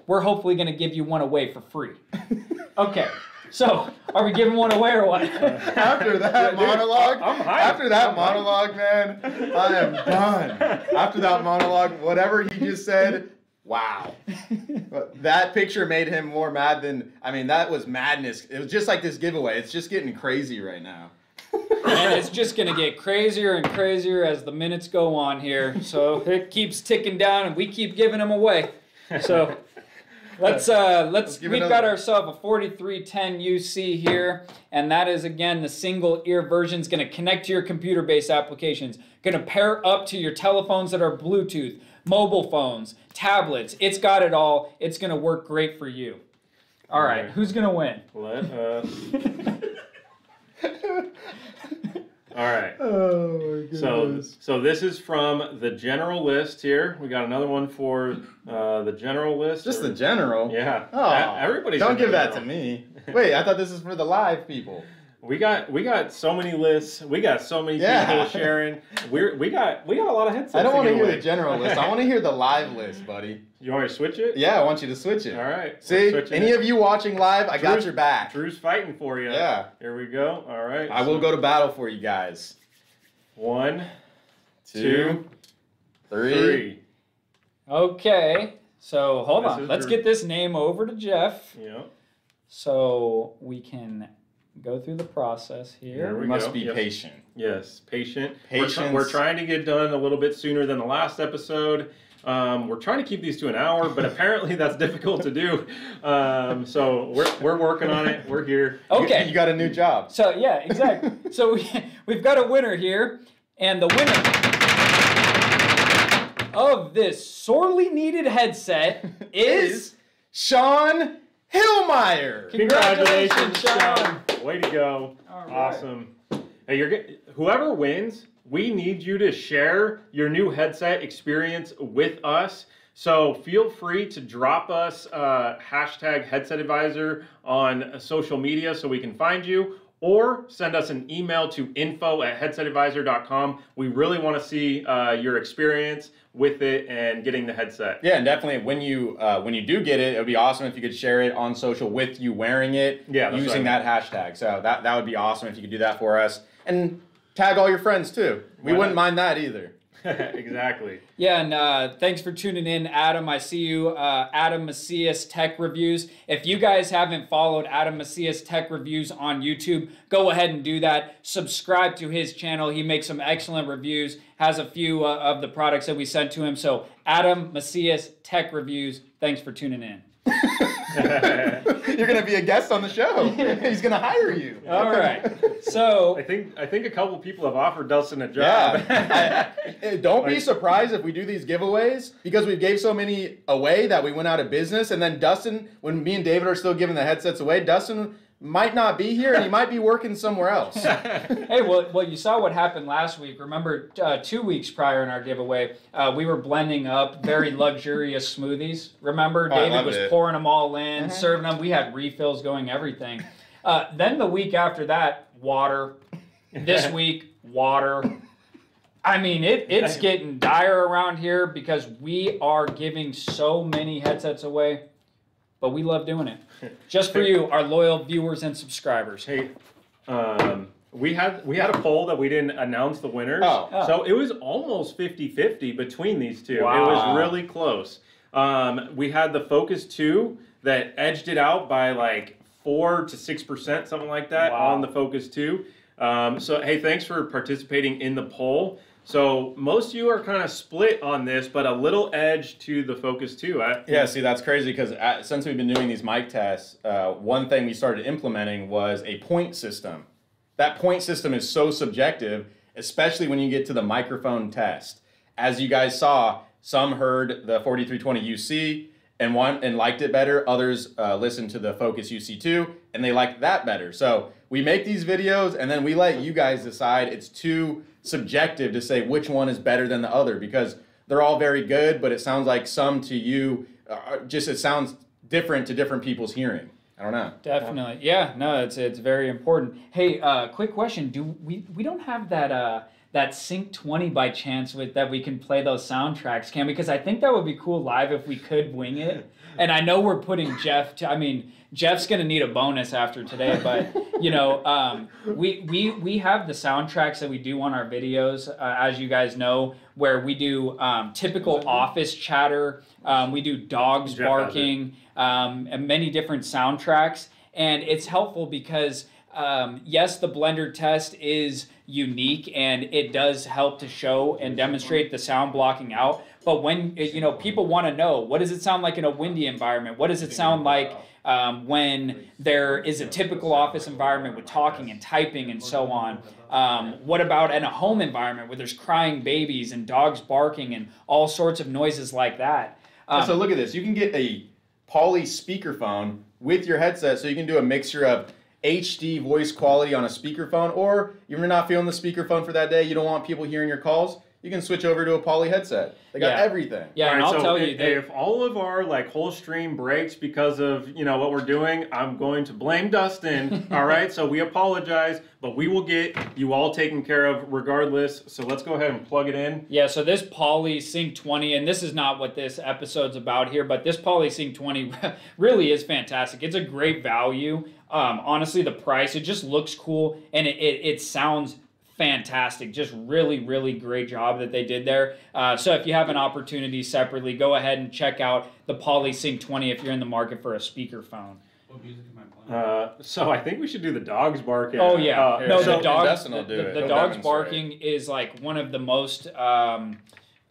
we're hopefully going to give you one away for free. Okay, so are we giving one away or what? After that monologue, I'm hyped. after that I'm hyped. monologue, man, I am done. After that monologue, whatever he just said, wow. But that picture made him more mad than I mean, that was madness. It was just like this giveaway. It's just getting crazy right now. and it's just going to get crazier and crazier as the minutes go on here. So it keeps ticking down, and we keep giving them away. So let's uh, let's give we've another- got ourselves a 4310 UC here, and that is again the single ear version. is going to connect to your computer-based applications. Going to pair up to your telephones that are Bluetooth, mobile phones, tablets. It's got it all. It's going to work great for you. All right, Alright. who's going to win? Let us. All right. Oh my goodness. So, so this is from the general list here. We got another one for uh, the general list. just or- the general. Yeah. Oh, E- everybody's Don't in the give that to me. Wait, I thought this is for the live people. We got we got so many lists. We got so many Yeah. people sharing. We're we got we got a lot of headsets. I don't want to hear away. the general list. I want to hear the live list, buddy. You want me to switch it? Yeah, I want you to switch it. All right. See, any it. of you watching live, I got your back. Drew's fighting for you. Yeah. Here we go. All right. I will go to battle for you guys. One, Two, two, three. three. Okay, so hold This on. Let's Drew. get this name over to Jeff. Yeah. So we can go through the process Here here. we We must go. be Yep. patient. Yes, patient. We're, try- Patience. we're trying to get done a little bit sooner than the last episode. Um, we're trying to keep these to an hour, but apparently that's difficult to do. Um, so we're, we're working on it. We're here. Okay. You, got a new job. So yeah, exactly. so we, we've got a winner here, and the winner of this sorely needed headset is Sean Hillmeyer. Congratulations, Sean. Way to go. Right. Awesome. Hey, you're get, whoever wins, we need you to share your new headset experience with us. So feel free to drop us uh, hashtag headset advisor on social media so we can find you or send us an email to info at headsetadvisor.com. We really want to see uh, your experience with it and getting the headset. Yeah, and definitely when you uh, when you do get it, it would be awesome if you could share it on social with you wearing it, Yeah, using right. that hashtag. So that that would be awesome if you could do that for us, and tag all your friends too. We Why wouldn't not? mind that either. exactly. Yeah, and uh, thanks for tuning in, Adam. I see you, uh, Adam Macias Tech Reviews. If you guys haven't followed Adam Macias Tech Reviews on YouTube, go ahead and do that. Subscribe to his channel. He makes some excellent reviews, has a few uh, of the products that we sent to him. So, Adam Macias Tech Reviews, thanks for tuning in. You're gonna be a guest on the show. He's gonna hire you. All right. So, I think I think a couple people have offered Dustin a job. Yeah. I- I- don't be surprised if we do these giveaways because we gave so many away that we went out of business. And then Dustin, when me and David are still giving the headsets away, Dustin might not be here and he might be working somewhere else. hey, well, well, you saw what happened last week. Remember, uh, two weeks prior in our giveaway, uh, we were blending up very luxurious smoothies. Remember, Oh, David was it. pouring them all in, serving them. We had refills going, everything. Uh, then the week after that, water. This week, water. I mean, it, it's getting dire around here because we are giving so many headsets away, but we love doing it. Just for you, our loyal viewers and subscribers. Hey, um, we had we had a poll that we didn't announce the winners. Oh. Oh. So it was almost 50-50 between these two. Wow. It was really close. Um, we had the Focus 2 that edged it out by like 4 to 6%, something like that Wow. on the Focus 2. Um, so hey, thanks for participating in the poll. So most of you are kind of split on this, but a little edge to the Focus 2. I, Yeah, see, that's crazy because since we've been doing these mic tests, uh, one thing we started implementing was a point system. That point system is so subjective, especially when you get to the microphone test. As you guys saw, some heard the 4320 UC and one and liked it better. Others uh, listened to the Focus UC2 and they liked that better. So we make these videos and then we let you guys decide. It's too subjective to say which one is better than the other because they're all very good, but it sounds like some to you uh, just it sounds different to different people's hearing. I don't know. Definitely. Yeah, no, it's it's very important. Hey, uh, quick question. Do we we don't have that uh that Sync 20 by chance with that we can play those soundtracks, can? Because I think that would be cool live if we could wing it. And I know we're putting Jeff to I mean, Jeff's gonna need a bonus after today, but you know, um, we we we have the soundtracks that we do on our videos, uh, as you guys know, where we do um, typical office chatter, um, we do dogs Jeff barking, um, and many different soundtracks, and it's helpful because um, yes, the blender test is unique and it does help to show and demonstrate the sound blocking out. But when you know people want to know what does it sound like in a windy environment, what does it sound like um, when there is a typical office environment with talking and typing and so on. Um, what about in a home environment where there's crying babies and dogs barking and all sorts of noises like that? Um, so look at this. You can get a Poly speakerphone with your headset, so you can do a mixture of HD voice quality on a speakerphone, or if you're not feeling the speakerphone for that day, you don't want people hearing your calls, you can switch over to a Poly headset. They got Yeah. everything. yeah, and I'll so tell i- you, they, if all of our like whole stream breaks because of you know what we're doing, I'm going to blame Dustin. all right, so we apologize, but we will get you all taken care of regardless. So let's go ahead and plug it in. Yeah, so this Poly Sync 20, and this is not what this episode's about here, but this Poly Sync 20 really is fantastic. It's a great value. Um, honestly, the price, it just looks cool and it, it, it sounds fantastic. Just really, really great job that they did there. Uh, so if you have an opportunity separately, go ahead and check out the PolySync 20 if you're in the market for a speakerphone. What music am I playing? Uh, so I think we should do the dogs barking. Oh yeah, Uh, no, so- the dogs. The, do the- the dogs barking is like one of the most um,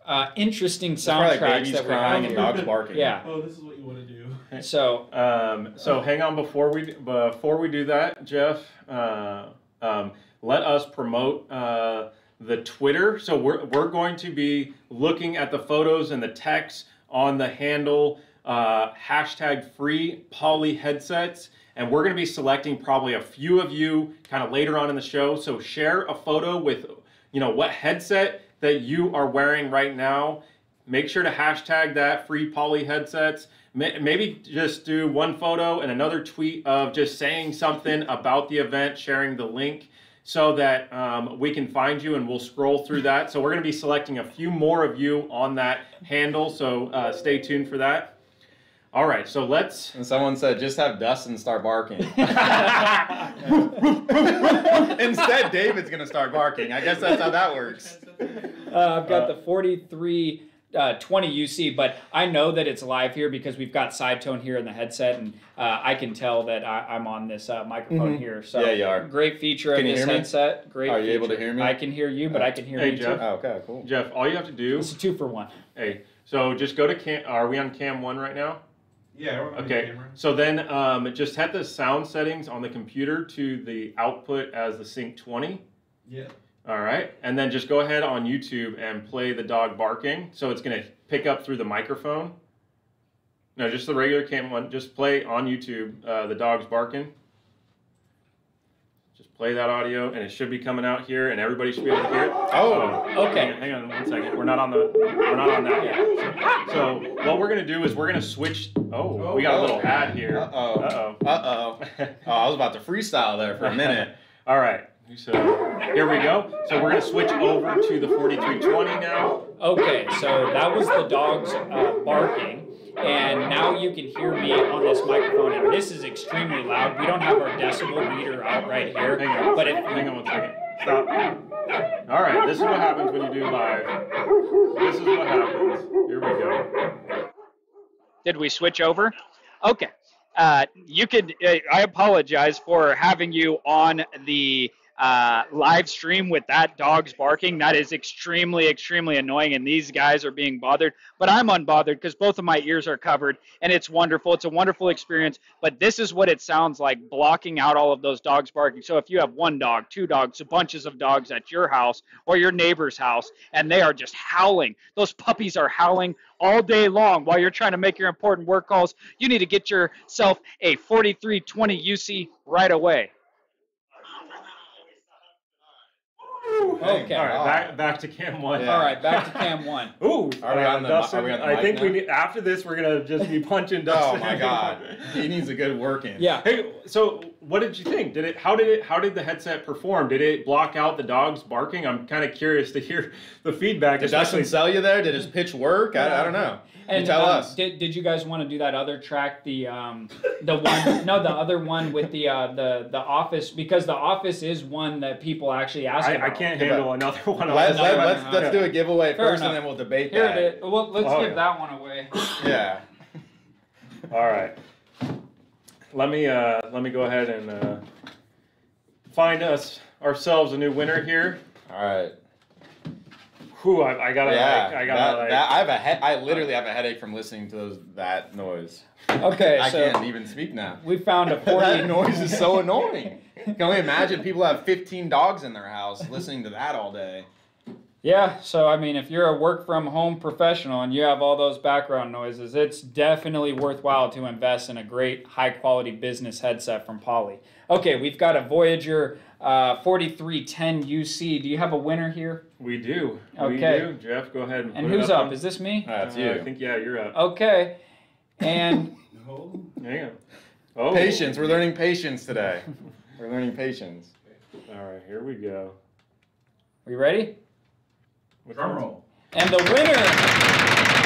uh, interesting Probably like soundtracks babies that we crying have. and dogs barking. Yeah. Oh, this is what you want to do. So Um, so hang on before we before we do that, Jeff. Uh, um, let us promote uh, the Twitter. So we're we're going to be looking at the photos and the text on the handle uh, hashtag free poly headsets. And we're going to be selecting probably a few of you kind of later on in the show. So share a photo with, you know, what headset that you are wearing right now make sure to hashtag that free poly headsets. Maybe just do one photo and another tweet of just saying something about the event, sharing the link so that um, we can find you and we'll scroll through that. So we're going to be selecting a few more of you on that handle. So uh, stay tuned for that. All right, so let's. And someone said, just have Dustin start barking. Instead, David's gonna start barking. I guess that's how that works. Uh, I've got the 43 uh, 20 UC, but I know that it's live here because we've got side tone here in the headset, and uh, I can tell that I, I'm on this uh, microphone Mhm. here. So Yeah, you are. Great feature Can of this headset. Great. Are you able to hear me? I can hear you, but I can hear Hey, you Jeff. too. Oh, okay, cool. Jeff, all you have to do. It's a two for one. Hey, so just go to cam. Are we on cam one right now? Yeah, we're on the Okay, camera. so then um, just set the sound settings on the computer to the output as the Sync 20. Yeah. All right, and then just go ahead on YouTube and play the dog barking. So it's gonna pick up through the microphone. No, just the regular cam one. Just play on YouTube uh, the dog's barking. Just play that audio, and it should be coming out here, and everybody should be able to hear it. Oh. Okay. Hang on, hang on one second. We're not on the. We're not on that yet. So, so what we're gonna do is we're gonna switch. Oh, we got a little ad here. Uh oh. Uh oh. Uh oh. Oh, I was about to freestyle there for a minute. All right. So here we go. So we're gonna switch over to the 4320 now. Okay, so that was the dogs uh, barking, and now you can hear me on this microphone, and this is extremely loud. We don't have our decibel meter out right here, Hang on. but if hang on one second. Stop. All right. This is what happens when you do live. This is what happens. Here we go. Did we switch over? Okay. Uh, you could. Uh, I apologize for having you on the uh, live stream with that dog's barking. That is extremely, extremely annoying, and these guys are being bothered. But I'm unbothered because both of my ears are covered, and it's wonderful. It's a wonderful experience. But this is what it sounds like blocking out all of those dogs barking. So if you have one dog, two dogs, a bunches of dogs at your house or your neighbor's house, and they are just howling, those puppies are howling all day long while you're trying to make your important work calls, you need to get yourself a 4320 UC right away. Okay. All right. Back back to cam one. Yeah. all right, back to cam one. Ooh, Are we uh, on the- Dustin, are we on the I mic think we need after this we're gonna just be punching Dustin. Oh my god. He needs a good working. Yeah. Hey, so what did you think? Did it? How did it? How did the headset perform? Did it block out the dogs barking? I'm kind of curious to hear the feedback. Did especially- Dustin sell you there? Did his pitch work? I, I don't know. You And tell um, us. Did, did you guys want to do that other track? The um the one no the other one with the uh the the office because the office is one that people actually ask I, about. I can't Yeah, handle another one. Let's, no, let, no, let's, let's no. do a giveaway Fair first enough. and then we'll debate Here that. it is. Well, let's Oh, give yeah. that one away. Yeah. All right. Let me uh, let me go ahead and uh, find us ourselves a new winner here. All right. Whew, I, I gotta yeah. like, I gotta that, like. that- I have a he- I literally have a headache from listening to those, that noise. Okay, I so can't even speak now. we found a forty. that noise is so annoying. Can only imagine people have 15 dogs in their house listening to that all day. Yeah, so I mean, if you're a work from home professional and you have all those background noises, it's definitely worthwhile to invest in a great high quality business headset from Poly. Okay, we've got a Voyager uh, 4310 UC. Do you have a winner here? we do. Okay. We do. Jeff, go ahead and. And put it who's up? on. Is this me? That's Uh, you. I think yeah, you're up. Okay. And No. Hang. Oh. Patience. We're learning patience today. We're learning patience. All right, here we go. Are you ready? Which Drum roll. And the winner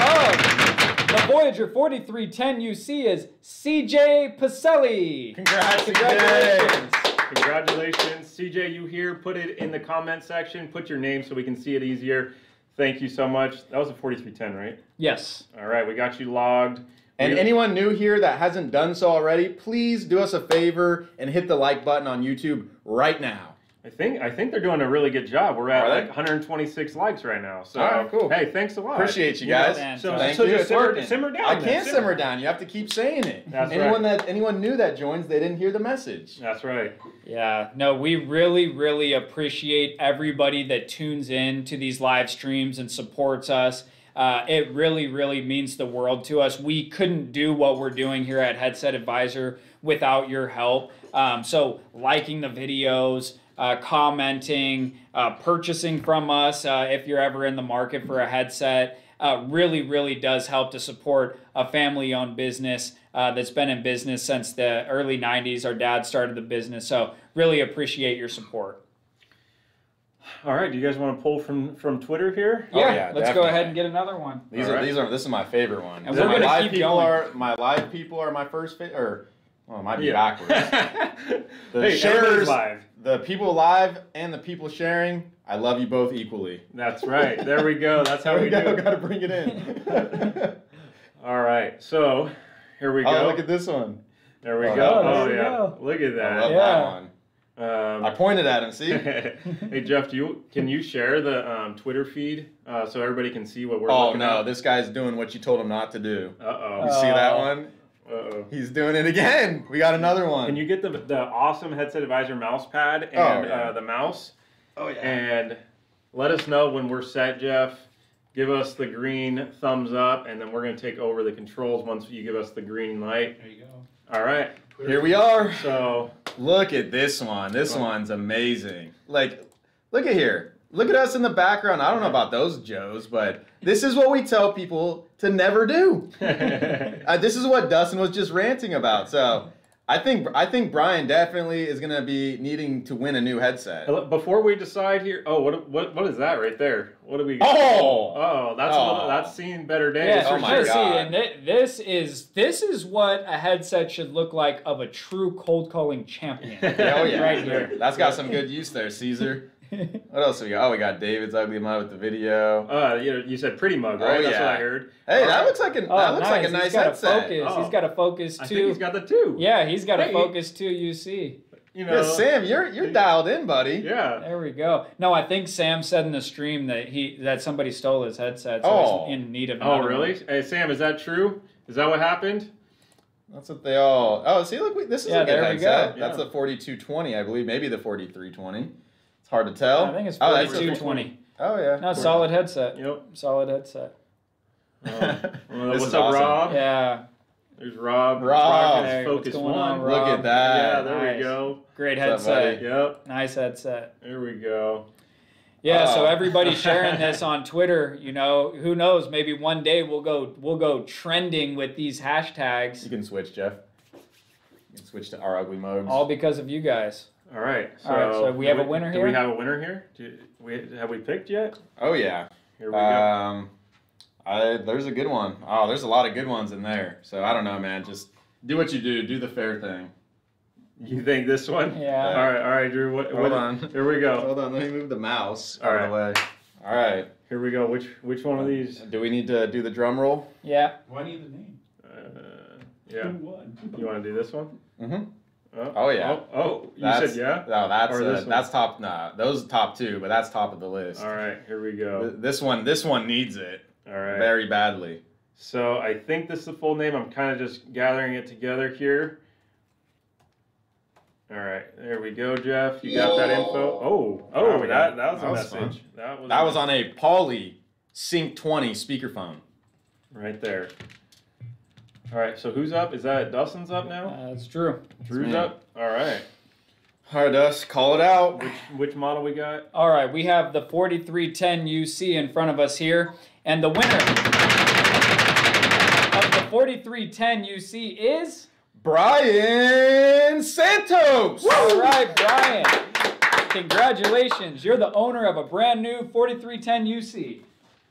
of the Voyager 4310 UC is CJ Pacelli. Congrats, Congratulations. Congratulations, CJ. You here? Put it in the comment section. Put your name so we can see it easier. Thank you so much. That was a 4310, right? Yes. All right, we got you logged. And anyone new here that hasn't done so already, please do us a favor and hit the like button on YouTube right now. I think I think they're doing a really good job. We're at Are they? like 126 likes right now. So All right, cool. hey, thanks a lot. Appreciate you You know, guys. man. So, Thank so you. just It's simmer, simmer down. I then. can't simmer down. You have to keep saying it. That's anyone right. that anyone new that joins, they didn't hear the message. That's right. Yeah, no, we really, really appreciate everybody that tunes in to these live streams and supports us. Uh, it really, really means the world to us. We couldn't do what we're doing here at Headset Advisor without your help. Um, so, liking the videos, uh, commenting, uh, purchasing from us uh, if you're ever in the market for a headset. Uh, really, really does help to support a family owned business uh, that's been in business since the early 90s. Our dad started the business. So, really appreciate your support. All right, do you guys want to pull from from Twitter here? Oh, yeah, let's go ahead and get another one. These All are right. these are this is my favorite one. And So we're my gonna live keep people going. are my live people are my first fa- or well, it might be backwards. The hey, everybody's sharers, live. The people live and the people sharing, I love you both equally. That's right. There we go. That's how There we, we do go. it. Got to bring it in. All right. So here we go. oh, go. look at this one. there we Oh, go. there Oh yeah. go. Look at that. I love that. Yeah. that one. Um, I pointed at him. See? hey Jeff, do you can you share the um, Twitter feed uh, so everybody can see what we're oh looking no, at? this guy's doing what you told him not to do. Uh oh. You see that Oh. one? Uh oh. He's doing it again. We got another one. Can you get the the awesome headset advisor mouse pad and Oh, yeah. uh, the mouse Oh yeah. and let us know when we're set, Jeff. Give us the green thumbs up, and then we're gonna take over the controls once you give us the green light. There you go. All right. Here we are. So Look at this one. This one's amazing. Like, look at here. Look at us in the background. I don't know about those Joes, but this is what we tell people to never do. Uh, this is what Dustin was just ranting about. So, I think I think Brian definitely is gonna be needing to win a new headset. before we decide here, oh, what what what is that right there? What do we? Oh! oh, that's a Oh. little, that's seen better days. Yeah, Oh my sure. God. See, and thi- this is this is what a headset should look like of a true cold calling champion. Oh yeah, right here. That's got some good use there, Caesar. What else we got? Oh, we got David's ugly mug with the video. Uh, you, you said pretty mug, Oh, right? That's what. I heard. Hey, All that looks like an Oh, that looks like a nice. nice He's got headset. a focus. Oh. He's got a focus I too. think he's got the two. yeah, he's got a focus too. You see. You know. Yeah, Sam, you're you're dialed in, buddy. Yeah. There we go. No, I think Sam said in the stream that he that somebody stole his headset, so Oh. he's in need of. Oh, another really? one. Hey, Sam, is that true? Is that what happened? That's what they all. Oh, see, look, we- this is Yeah, a good there we headset. go. That's Yeah. the 4220, I believe. Maybe the 4320. It's hard to tell. I think it's Oh, that's two twenty. Oh yeah. No, solid headset. Yep. Solid headset. Um, This what's is up, awesome. Rob? Yeah, There's Rob. Rob. Rocking his Hey, what's Focus going on, One. Rob? Look at that. Yeah, there Nice. we go. great What's up, headset. buddy? Yep. Nice headset. There we go. Yeah, so everybody sharing this on Twitter, you know, who knows? Maybe one day we'll go we'll go trending with these hashtags. You can switch, Jeff. You can switch to our ugly mugs. all because of you guys. All right. So, All right, so we do have a winner here? do we have a winner here? Do we have we picked yet? oh yeah. Here we go. Um, I, there's a good one. Oh, there's a lot of good ones in there. So I don't know, man. Just do what you do. Do the fair thing. You think this one? Yeah. All right. All right, Drew. What? Hold what on. Here we go. Hold on. Let me move the mouse All out of the way. All right. Here we go. Which which one of these? Do we need to do the drum roll? Yeah. Why need the name? Uh, yeah. Who won? You want to do this one? Mm-hmm. Oh, Oh, yeah. Oh, oh, you That's, said yeah. No, that's Or uh, that's top. Nah, those top two, but that's top of the list. All right. Here we go. Th- This one, this one needs it All right. very badly. So I think this is the full name. I'm kind of just gathering it together here. All right, there we go, Jeff. You got that info. Oh, oh, Wow, we that that was that a was message. That was That was on a Poly Sync 20 speakerphone. right there. All right, so who's up? Is that Dustin's up now? Uh, That's true. Drew's me. up. All right. All right, Dust, call it out. Which which model we got? All right, we have the 4310 UC in front of us here, and the winner of the 4310 UC is. Brian Santos. All right, Brian. Congratulations. You're the owner of a brand new 4310 UC.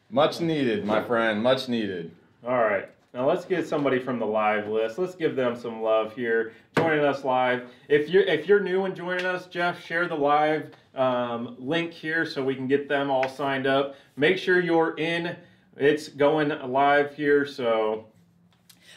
Much needed, my friend. Much needed. All right. Now let's get somebody from the live list. Let's give them some love here, joining us live. If you're if you're new and joining us, Jeff, share the live um, link here so we can get them all signed up. Make sure you're in. It's going live here, so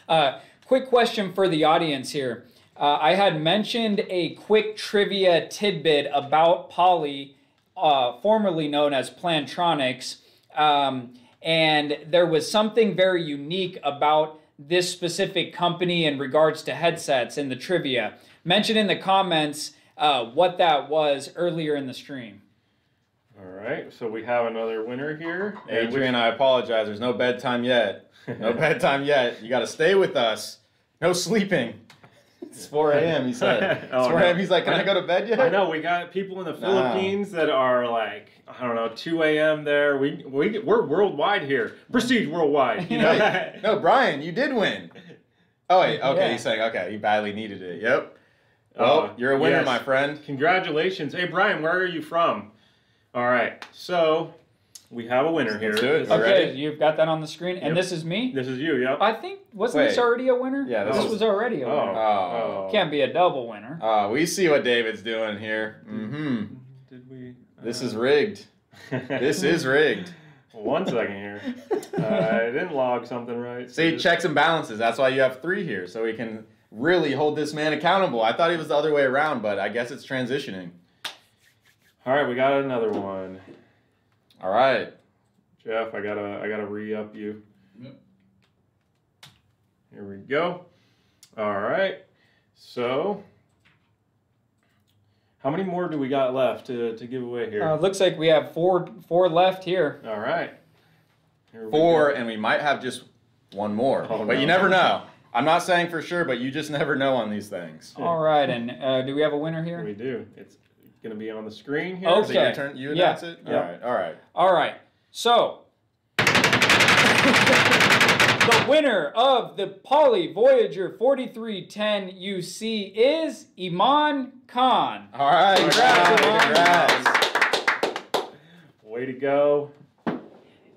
Uh, quick question for the audience here. Uh, I had mentioned a quick trivia tidbit about Poly, uh, formerly known as Plantronics, um, and there was something very unique about this specific company in regards to headsets in the trivia. Mention in the comments uh, what that was earlier in the stream. all right. So we have another winner here. And which- Adrian, I apologize. There's no bedtime yet. No bedtime yet. You got to stay with us. No sleeping. It's 4 a.m. He said. It's Oh, 4 no. a.m. He's like, can I go to bed yet? I know we got people in the Nah. Philippines that are like I don't know 2 a.m. there. We we we're worldwide here. Prestige worldwide. You know. No, Brian, you did win. Oh wait, okay. Yeah. He's saying okay. You badly needed it. Yep. Uh, Oh, you're a winner, yes. my friend. Congratulations. Hey Brian, where are you from? All right. So we have a winner here. Let's do it. Okay, ready? you've got that on the screen, and Yep. this is me. this is you. Yep. I think wasn't this already a winner? Yeah, this this is- was already a Oh. winner. Oh. Can't be a double winner. Uh, we see what David's doing here. Mm-hmm. Did we? This is rigged. This is rigged. One second here. Uh, I didn't log something right. so See, just- checks and balances. That's why you have three here, so we can really hold this man accountable. I thought he was the other way around, but I guess it's transitioning. All right, we got another one. All right. Jeff, I gotta I gotta re up you. Yep. Here we go. All right. So, how many more do we got left to, to give away here? Uh, looks like we have four four left here. All right. Here Four, go. and we might have just one more. Oh, but no. you never know. I'm not saying for sure, but you just never know on these things. All right, and uh, do we have a winner here? We do. It's gonna be on the screen here. it your Okay. turn? You Yeah. announce it? Yeah. All right. All right. All right. So, the winner of the Poly Voyager 4310 UC is Iman Khan. All right. Congrats, Congrats. Way to go.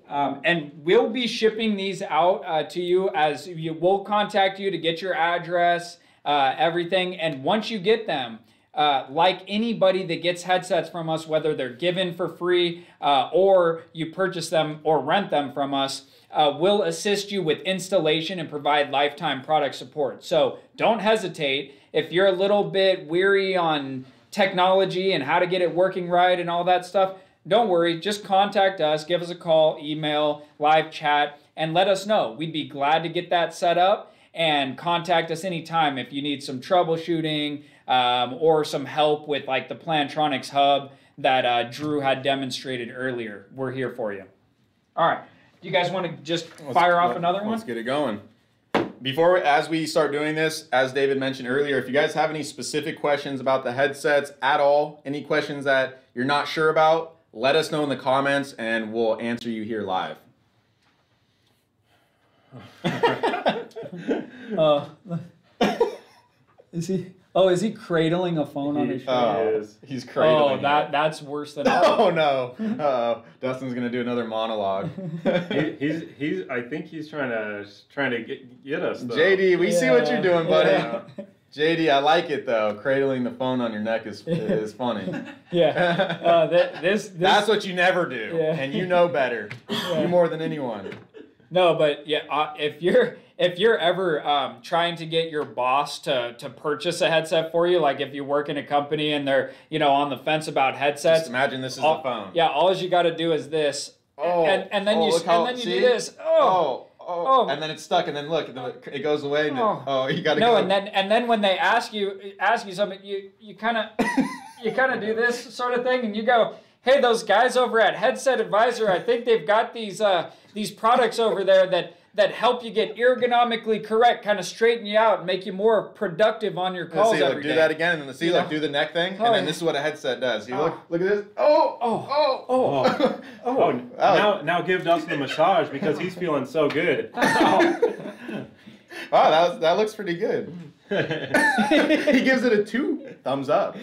Um, and we'll be shipping these out uh, to you as you will contact you to get your address, uh, everything. And once you get them, uh, like anybody that gets headsets from us, whether they're given for free uh, or you purchase them or rent them from us, uh, we'll assist you with installation and provide lifetime product support. So don't hesitate. If you're a little bit weary on technology and how to get it working right and all that stuff, don't worry, just contact us, give us a call, email, live chat, and let us know. We'd be glad to get that set up and contact us anytime if you need some troubleshooting um, or some help with like the Plantronics hub that uh, Drew had demonstrated earlier. We're here for you. All right. Do you guys want to just Let's- fire off let- another one? Let's get it going. Before, as we start doing this, as David mentioned earlier, if you guys have any specific questions about the headsets at all, any questions that you're not sure about, let us know in the comments and we'll answer you here live. Uh, is he? Oh, is he cradling a phone on his He- shoulder? Oh, is. he's cradling. Oh, that it. that's worse than. Oh no! Uh-oh. Dustin's gonna do another monologue. He, he's he's. I think he's trying to trying to get, get us. Though. JD, we see what you're doing, buddy. yeah. JD, I like it though. Cradling the phone on your neck is is funny. Yeah. Uh, th- this, this That's what you never do, Yeah. and you know better. Yeah. You more than anyone. No, but yeah, uh, if you're if you're ever um, trying to get your boss to to purchase a headset for you, like if you work in a company and they're you know on the fence about headsets, Just imagine this is all- the phone. yeah, all you got to do is this, Oh, and and then oh, you how- and then you see? do this. Oh, Oh, oh, Oh. and then it's stuck, and then look, it goes away. And Oh. oh, you gotta no, go. and then and then when they ask you ask you something, you you kind of you kind of do this sort of thing, and you go. Hey, those guys over at Headset Advisor, I think they've got these uh, these products over there that that help you get ergonomically correct, kind of straighten you out, and make you more productive on your Let's calls see, look, do day. that again, and then see, You look, know? do the neck thing, Oh, and then yeah. this is what a headset does. See, Oh. look, look at this. Oh, Oh. oh, Oh. Oh, Oh. now now give Dustin a massage because he's feeling so good. Wow, that was, that looks pretty good. he gives it a two thumbs up.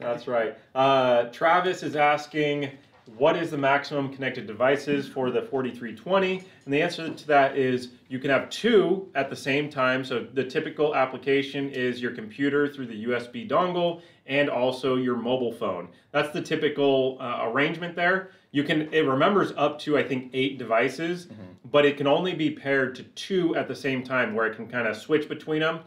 That's right. Uh, Travis is asking, what is the maximum connected devices for the 4320? And the answer to that is you can have two at the same time. So the typical application is your computer through the USB dongle and also your mobile phone. That's the typical uh, arrangement there. You can it remembers up to I think eight devices, but it can only be paired to two at the same time, where it can kind of switch between them.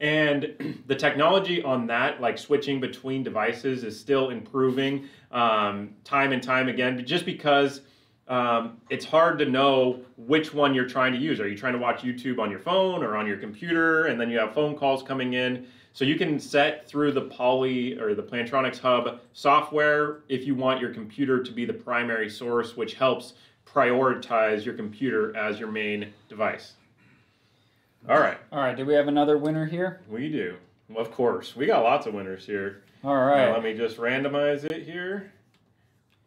And the technology on that, like switching between devices, is still improving um, time and time again, just because um, it's hard to know which one you're trying to use. Are you trying to watch YouTube on your phone or on your computer? And then you have phone calls coming in. So you can set through the Poly or the Plantronics Hub software if you want your computer to be the primary source, which helps prioritize your computer as your main device. All right, All right, do we have another winner here? we do. Of course, we got lots of winners here. All right. Now, let me just randomize it here.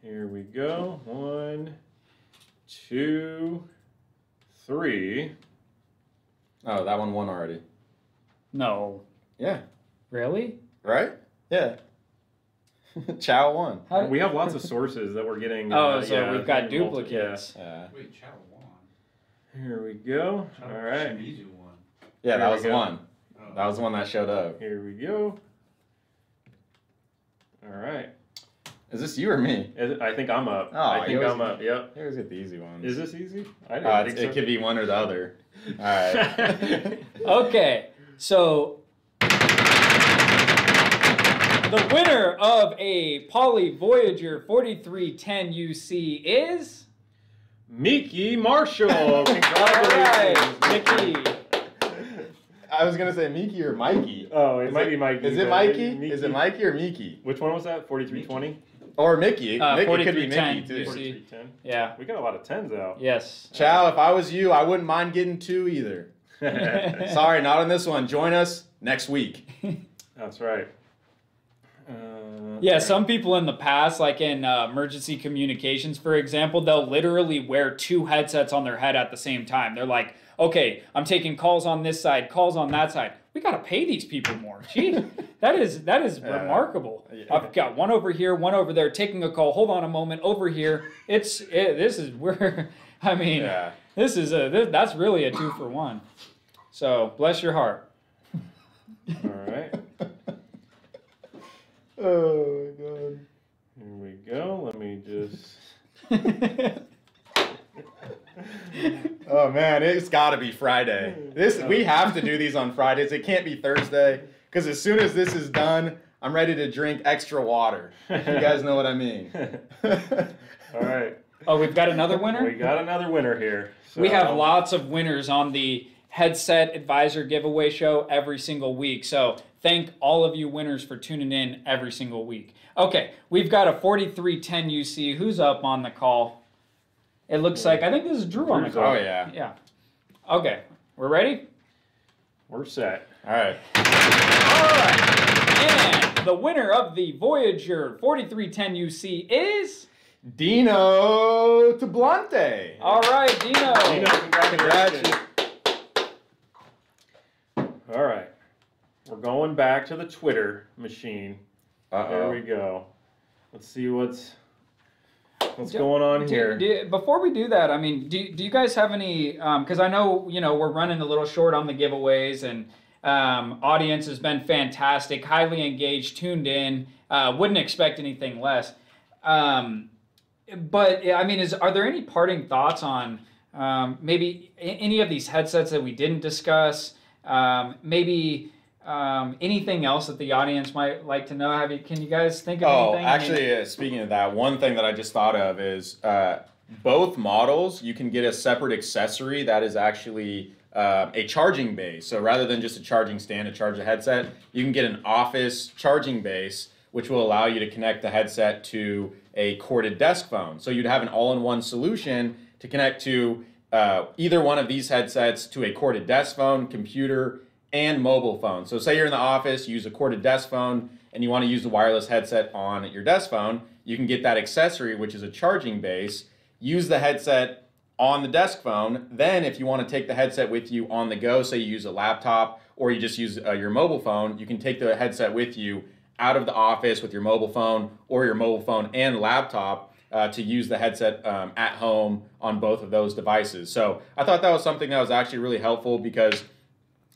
Here we go. One, two, three. Oh, that one won already. No. Yeah. Really? Right? Yeah. Chow won. How We have lots of sources that we're getting. oh, uh, so yeah, we've got multi- duplicates. Yeah. Wait, Chow won. Here we go. Chow All right. Shimizu won. Yeah, There that was the go. one. Oh. That was the one that showed up. Here we go. All right. Is this you or me? Is it- I think I'm up. Oh, I think always- I'm up. Yep. I always get the easy ones. Is this easy? I didn't Uh, think so. it could be one or the other. All right. Okay, so the winner of a Poly Voyager 4310 UC is. Mickey Marshall. All right, Congratulations, Mickey. I was gonna say Miki or Mikey. Oh, it might be Mikey. Is it but Mikey? Mickey- Is it Mikey or Miki? Which one was that? 4320? Or Mickey? Uh, Mickey could be Mickey too. 4310. Yeah. We got a lot of tens out. Yes. Chow, if I was you, I wouldn't mind getting two either. Sorry, not on this one. Join us next week. That's right. Uh, Yeah, alright. some people in the past, like in uh, emergency communications, for example, they'll literally wear two headsets on their head at the same time. They're like, okay, I'm taking calls on this side, calls on that side. We got to pay these people more. Gee, that is that is Yeah. remarkable. Yeah. I've got one over here, one over there, taking a call. Hold on a moment, over here. It's it, this is where I mean, Yeah. this is a this, that's really a two for one. So bless your heart. All right. Oh my god. Here we go. Let me just. Oh man, it's got to be Friday. This we have to do these on Fridays. It can't be Thursday because as soon as this is done, I'm ready to drink extra water. If you guys know what I mean. All right. oh, we've got another winner. We got another winner here. We have lots of winners on the Headset Advisor giveaway show every single week. So thank all of you winners for tuning in every single week. Okay, we've got a 4310 UC. Who's up on the call? It looks like, I think this is Drew on the call. oh yeah. Yeah. Okay, we're ready? We're set. All right. All right. And the winner of the Voyager 4310 UC is. Dino Tablante. All right, Dino. Dino, congratulations. Congrats. All right. We're going back to the Twitter machine. There we go. Let's see what's what's going on Do- here. do- before we do that, I mean, do, do you guys have any? Because I know you know we're running a little short on the giveaways, and um, audience has been fantastic, highly engaged, tuned in. Uh, wouldn't expect anything less. Um, but I mean, is are there any parting thoughts on um, maybe any of these headsets that we didn't discuss? Um, maybe. Um, anything else that the audience might like to know? Have you? Can you guys think of Oh, anything? I mean- actually, uh, speaking of that, one thing that I just thought of is uh, both models, you can get a separate accessory that is actually uh, a charging base. So rather than just a charging stand to charge the headset, you can get an office charging base, which will allow you to connect the headset to a corded desk phone. So you'd have an all in one solution to connect to uh, either one of these headsets to a corded desk phone, computer, and mobile phone. So say you're in the office, you use a corded desk phone, and you want to use the wireless headset on your desk phone, you can get that accessory, which is a charging base, use the headset on the desk phone. Then, if you want to take the headset with you on the go, say you use a laptop or you just use uh, your mobile phone, you can take the headset with you out of the office with your mobile phone or your mobile phone and laptop uh, to use the headset um, at home on both of those devices. So I thought that was something that was actually really helpful because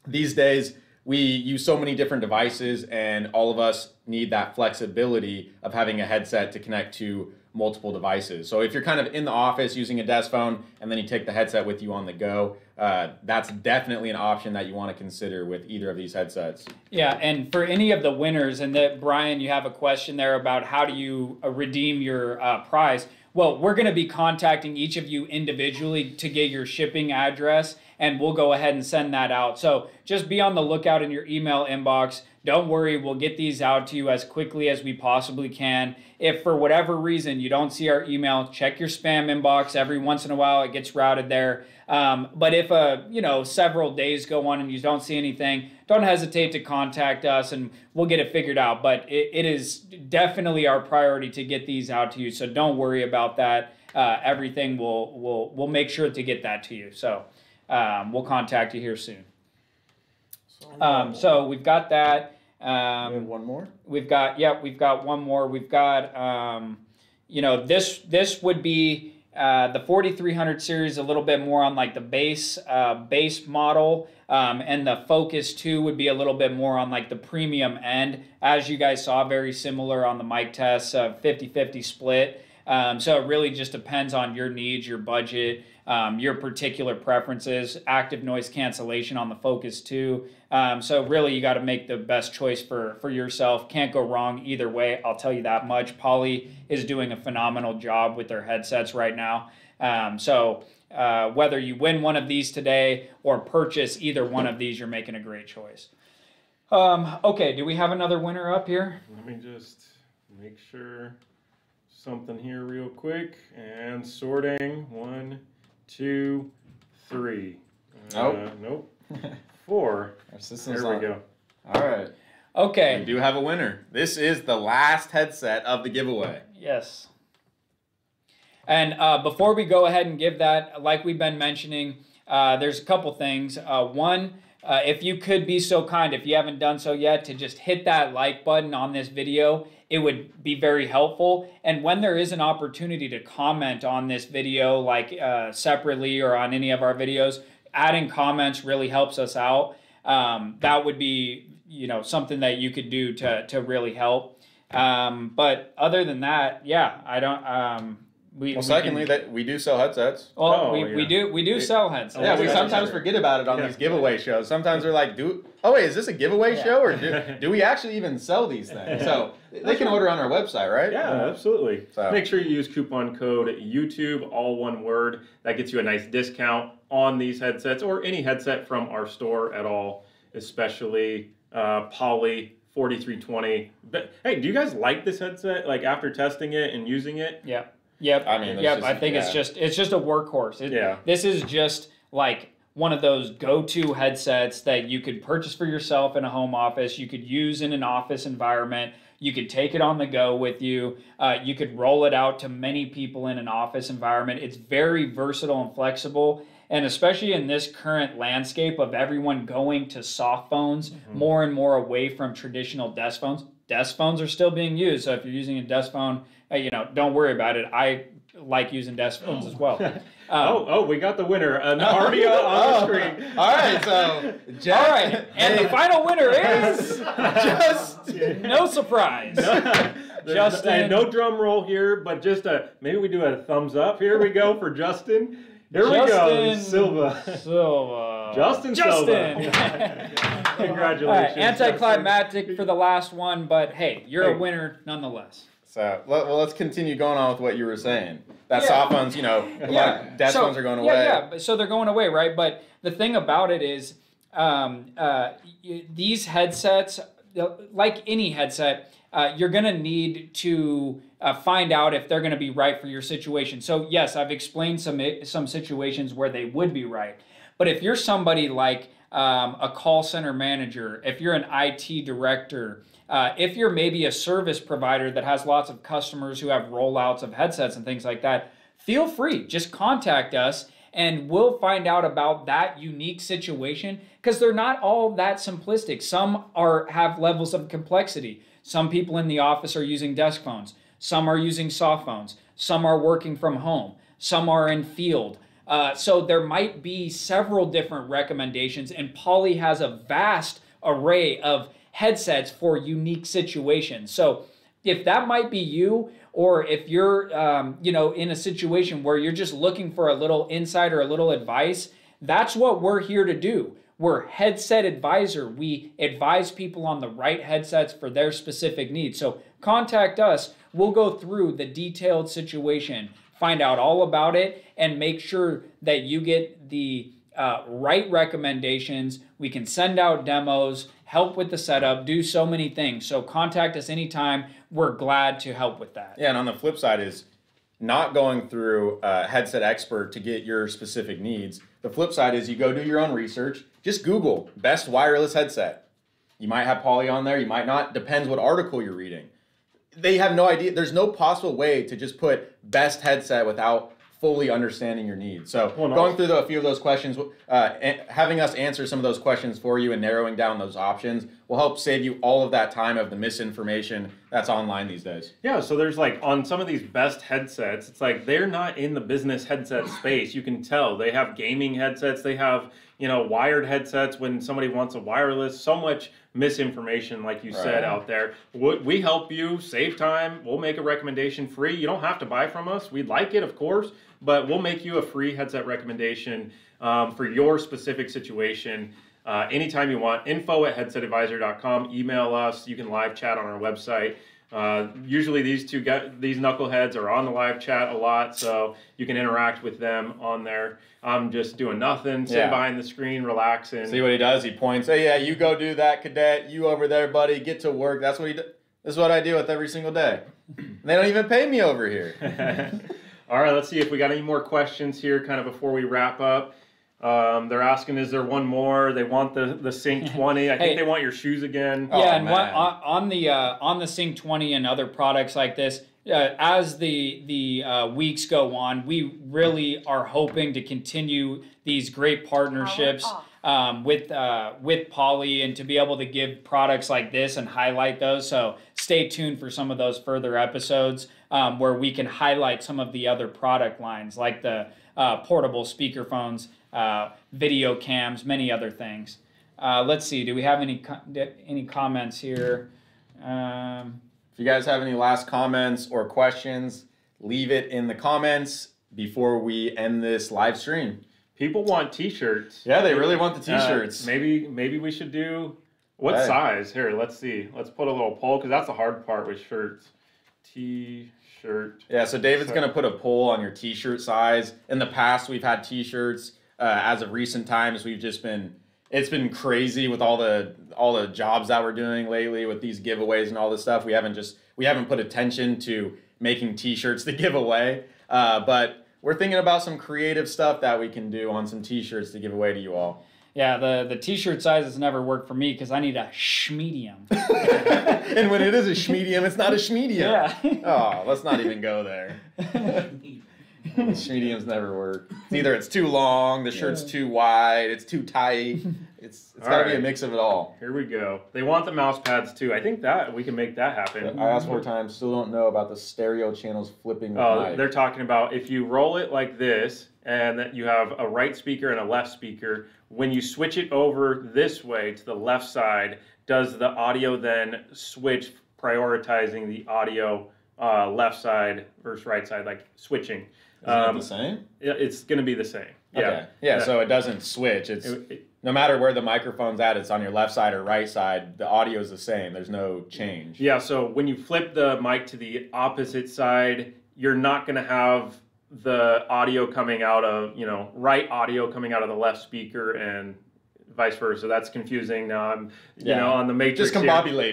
these days we use so many different devices and all of us need that flexibility of having a headset to connect to multiple devices so if you're kind of in the office using a desk phone and then you take the headset with you on the go uh, that's definitely an option that you want to consider with either of these headsets Yeah, and for any of the winners, and that Brian, you have a question there about how do you uh, redeem your uh, prize. Well, we're going to be contacting each of you individually to get your shipping address, and we'll go ahead and send that out. So just be on the lookout in your email inbox don't worry, we'll get these out to you as quickly as we possibly can. If for whatever reason you don't see our email, check your spam inbox every once in a while. It gets routed there. Um, but if uh, you know several days go on and you don't see anything, don't hesitate to contact us and we'll get it figured out. But it, it is definitely our priority to get these out to you. So don't worry about that. Uh, everything will will we'll make sure to get that to you. So um, we'll contact you here soon. Um, so we've got that. Um, one more. we've got yeah, we've got one more. We've got um, you know this this would be uh, the 4300 series a little bit more on like the base uh, base model, um, and the Focus 2 would be a little bit more on like the premium end. As you guys saw, very similar on the mic tests, uh, 50-50 split. Um, so it really just depends on your needs, your budget, um, your particular preferences. Active noise cancellation on the Focus 2. Um, so really, you got to make the best choice for for yourself. Can't go wrong either way. I'll tell you that much. Poly is doing a phenomenal job with their headsets right now. Um, so uh, whether you win one of these today or purchase either one of these, you're making a great choice. Um, okay, do we have another winner up here? Let me just make sure something here real quick and sorting. One, two, three. Nope. Uh, nope. Four. Our system's There we on. go. All right. Okay. We Okay. do have a winner. This is the last headset of the giveaway. Yes. And uh, before we go ahead and give that, like we've been mentioning, uh, there's a couple things. Uh, one, uh, if you could be so kind, if you haven't done so yet, to just hit that like button on this video, it would be very helpful. And when there is an opportunity to comment on this video, like uh, separately or on any of our videos, adding comments really helps us out. Um, that would be, you know, something that you could do to to really help. Um, but other than that, yeah, I don't. Um, we, Well, we secondly, can- that we do sell headsets. well, Oh, we, we do we do We- sell headsets. Yeah, we sometimes forget about it on Yeah. these giveaway shows. Sometimes they're like, "Do oh wait, is this a giveaway Yeah. show or do, do we actually even sell these things?" So they can order on our website, right? Yeah, absolutely. So- Make sure you use coupon code YouTube, all one word. That gets you a nice discount on these headsets or any headset from our store at all, especially uh, Poly 4320. But hey, do you guys like this headset? Like after testing it and using it? Yep. Yep. I mean, yep. just- I think it's just it's just a workhorse. It, Yeah. This is just like one of those go-to headsets that you could purchase for yourself in a home office. You could use in an office environment. You could take it on the go with you. Uh, you could roll it out to many people in an office environment. It's very versatile and flexible. And especially in this current landscape of everyone going to soft phones more and more away from traditional desk phones. Desk phones are still being used. So if you're using a desk phone, you know, don't worry about it. I like using desk phones as well. Um, oh, oh, we got the winner. Uh, already on the Oh, screen. All right, so Jeff, All right, and the final winner is just no surprise. Justin. and no drum roll here, but just a maybe we do a thumbs up. Here we go for Justin. Here we go, Silva. Silva. Justin Justin. Silva. Congratulations. right, anticlimactic for the last one, but hey, you're a winner nonetheless. So let, well, let's continue going on with what you were saying. That Yeah. soft phones, you know, a lot of desk so- phones are going away. Yeah, yeah. So they're going away, right? But the thing about it is, um, uh, these headsets, like any headset, uh, you're going to need to uh, find out if they're going to be right for your situation. So yes, I've explained some some situations where they would be right. But if you're somebody like um, a call center manager, if you're an IT director, uh, if you're maybe a service provider that has lots of customers who have rollouts of headsets and things like that, feel free. Just contact us and we'll find out about that unique situation because they're not all that simplistic. Some are have levels of complexity. Some people in the office are using desk phones. Some are using soft phones. Some are working from home. Some are in field. Uh, so there might be several different recommendations, and Poly has a vast array of headsets for unique situations. So if that might be you, or if you're, um, you know, in a situation where you're just looking for a little insight or a little advice, that's what we're here to do. We're headset advisor. We advise people on the right headsets for their specific needs. So contact us. We'll go through the detailed situation, find out all about it, and make sure that you get the uh, right recommendations. We can send out demos, help with the setup, do so many things. So contact us anytime. We're glad to help with that. Yeah, and on the flip side is not going through a headset expert to get your specific needs. The flip side is you go do your own research. Just Google best wireless headset. You might have Poly on there, you might not. Depends what article you're reading. They have no idea. There's no possible way to just put best headset without fully understanding your needs. So Well, going through the, a few of those questions, uh, having us answer some of those questions for you and narrowing down those options will help save you all of that time of the misinformation that's online these days. Yeah, so there's like on some of these best headsets, it's like they're not in the business headset space. You can tell they have gaming headsets, they have you know wired headsets. When somebody wants a wireless, so much misinformation, like you said, out there. We we help you save time. We'll make a recommendation free. You don't have to buy from us. We'd like it, of course, but we'll make you a free headset recommendation um, for your specific situation. Uh, anytime you want, info at headsetadvisor.com. Email us. You can live chat on our website. Uh, usually these two guys, these knuckleheads are on the live chat a lot, so you can interact with them on there. I'm just doing nothing, sitting Yeah. behind the screen, relaxing. See what he does? He points. Hey, yeah, you go do that, cadet. You over there, buddy. Get to work. That's what he. Do- this is what I deal with every single day. They don't even pay me over here. All right, let's see if we got any more questions here, kind of before we wrap up. Um, they're asking, is there one more? They want the the Sync 20. I Hey. think they want your shoes again. Oh, yeah, and what, on, on the uh, on the Sync 20 and other products like this, uh, as the the uh, weeks go on, we really are hoping to continue these great partnerships um, with uh, with Poly and to be able to give products like this and highlight those. So stay tuned for some of those further episodes um, where we can highlight some of the other product lines like the uh, portable speakerphones, uh, video cams, many other things. Uh, let's see. Do we have any co- any comments here? Um, If you guys have any last comments or questions, leave it in the comments before we end this live stream. People want T-shirts. Yeah, they really want the Uh, t-shirts. maybe maybe we should do what Hey. size? Here, let's see. Let's put a little poll because that's the hard part with shirts. T-shirt. Yeah, so David's So- going to put a poll on your t-shirt size. In the past, we've had t-shirts. Uh, as of recent times, we've just been it's been crazy with all the all the jobs that we're doing lately with these giveaways and all this stuff. We haven't just we haven't put attention to making t-shirts to give away. Uh, but we're thinking about some creative stuff that we can do on some t-shirts to give away to you all. yeah, the the t-shirt size has never worked for me because I need a schmedium. and when it is a schmedium, it's not a schmedium. Yeah. Oh, let's not even go there. Mediums never work. It's either it's too long, the shirt's too wide, it's too tight. It's it's All gotta be a mix of it all. Here we go. They want the mouse pads too. I think that we can make that happen. I asked four times, still don't know about the stereo channels flipping. Oh, they're talking about if you roll it like this, and that you have a right speaker and a left speaker. When you switch it over this way to the left side, does the audio then switch, prioritizing the audio uh, left side versus right side, like switching? Um, the same? it- it's going to be the same. Yeah. Okay. Yeah, so it doesn't switch. It's It- it- no matter where the microphone's at, it's on your left side or right side, the audio is the same. There's no change. Yeah, so when you flip the mic to the opposite side, you're not going to have the audio coming out of, you know, right audio coming out of the left speaker and vice versa. That's confusing. Now I'm, you Yeah. know, on the matrix. Just here.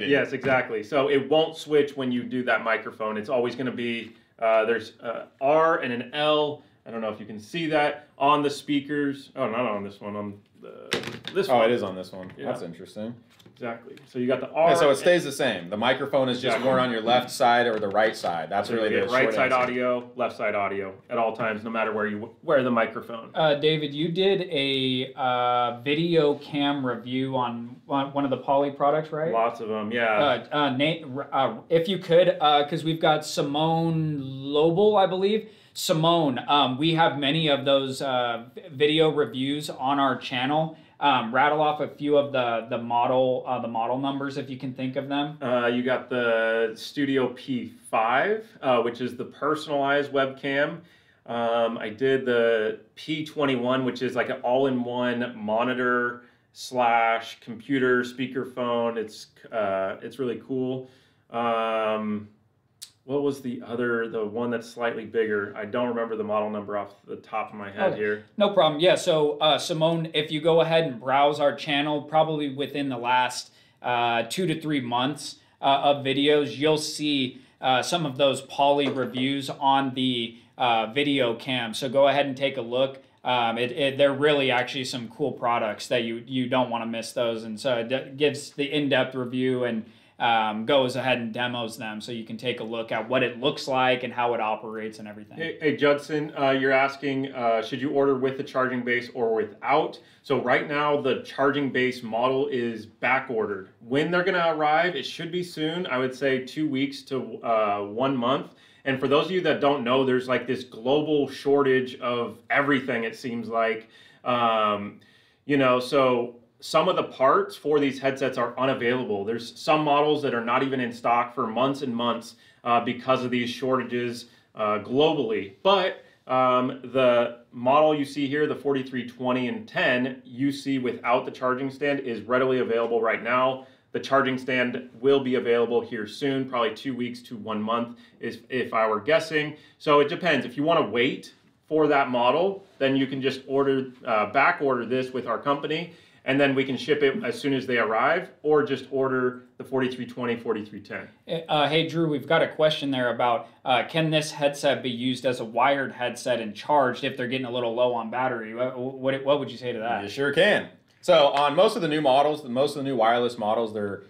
Yes, exactly. So it won't switch when you do that microphone. It's always going to be, uh, there's R and an L. I don't know if you can see that on the speakers. Oh, not on this one, on the, this Oh, one. it is on this one. Yeah. That's interesting. Exactly. So you got the R. Yeah, so it stays the same. The microphone is just Exactly. more on your left side or the right side. That's So you really get the right short side answer. audio, left side audio at all times, no matter where you wear the microphone. Uh, David, you did a uh, video cam review on one one of the Poly products, right? Lots of them, yeah. Uh, uh, Nate, uh, if you could, because we've got Simone Lobel, I believe. Simone, um, we have many of those uh, video reviews on our channel. Um, rattle off a few of the the model uh, the model numbers if you can think of them. Uh, you got the Studio P5, uh, which is the personalized webcam. Um, I did the P21, which is like an all-in-one monitor slash computer speakerphone. It's uh, it's really cool. Um, what was the other the one that's slightly bigger? I don't remember the model number off the top of my head Oh. here. No problem. Yeah. So, uh, Simone, if you go ahead and browse our channel, probably within the last uh, two to three months uh, of videos, you'll see uh, some of those poly reviews on the uh, video cam. So go ahead and take a look. Um, it, it, they're really actually some cool products that you you don't want to miss those, and so it d- gives the in-depth review and um, goes ahead and demos them, so you can take a look at what it looks like and how it operates and everything. Hey, hey Judson, uh, you're asking, uh, should you order with the charging base or without? So right now, the charging base model is back ordered. When they're going to arrive, it should be soon. I would say two weeks to uh, one month. And for those of you that don't know, there's like this global shortage of everything. It seems like, um, you know, so some of the parts for these headsets are unavailable. There's some models that are not even in stock for months and months uh, because of these shortages uh, globally. But um, the model you see here, the 4320 and 10 you see without the charging stand is readily available right now. The charging stand will be available here soon, probably two weeks to one month, is if I were guessing. So it depends. If you want to wait for that model, then you can just order uh, back order this with our company, and then we can ship it as soon as they arrive, or just order the 4320, 4310. Uh, hey Drew, we've got a question there about uh, can this headset be used as a wired headset and charged if they're getting a little low on battery? What what, what would you say to that? You sure can. So on most of the new models, most of the new wireless models, they're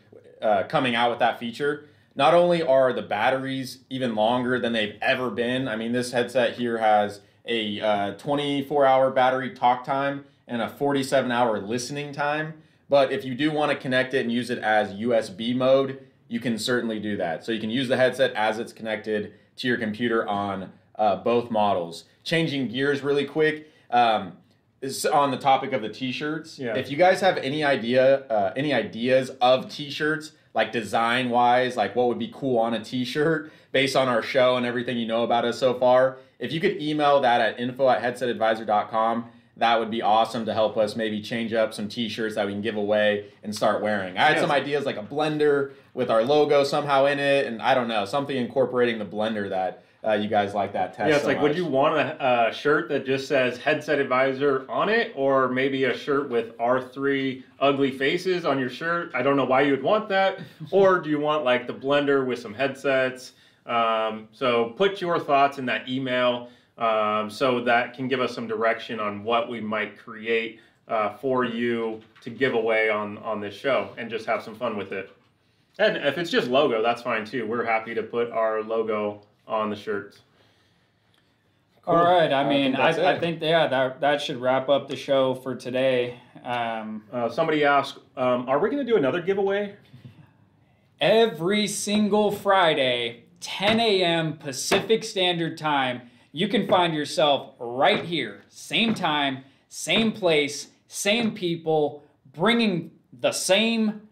uh, coming out with that feature. Not only are the batteries even longer than they've ever been. I mean, this headset here has a uh, 24-hour battery talk time and a 47-hour listening time. But if you do want to connect it and use it as USB mode, you can certainly do that. So you can use the headset as it's connected to your computer on uh, both models. Changing gears really quick. Um, is on the topic of the t-shirts. Yeah. If you guys have any idea, uh, any ideas of t-shirts, like design wise, like what would be cool on a t-shirt based on our show and everything you know about us so far, if you could email that at info at headsetadvisor.com, that would be awesome to help us maybe change up some t-shirts that we can give away and start wearing. I had Yes. some ideas like a blender with our logo somehow in it, and I don't know, something incorporating the blender that uh, you guys like that test. Yeah, it's so like, would you want a, a shirt that just says Headset Advisor on it, or maybe a shirt with our three ugly faces on your shirt? I don't know why you would want that. or do you want like the blender with some headsets? Um, so put your thoughts in that email um, so that can give us some direction on what we might create uh, for you to give away on, on this show and just have some fun with it. And if it's just logo, that's fine too. We're happy to put our logo on the shirts. All right. I I mean, think I, I, think yeah, that that should wrap up the show for today. Um, Uh, somebody asked, um, are we going to do another giveaway? every single Friday, 10 a.m. Pacific Standard Time, you can find yourself right here, same time, same place, same people, bringing the same,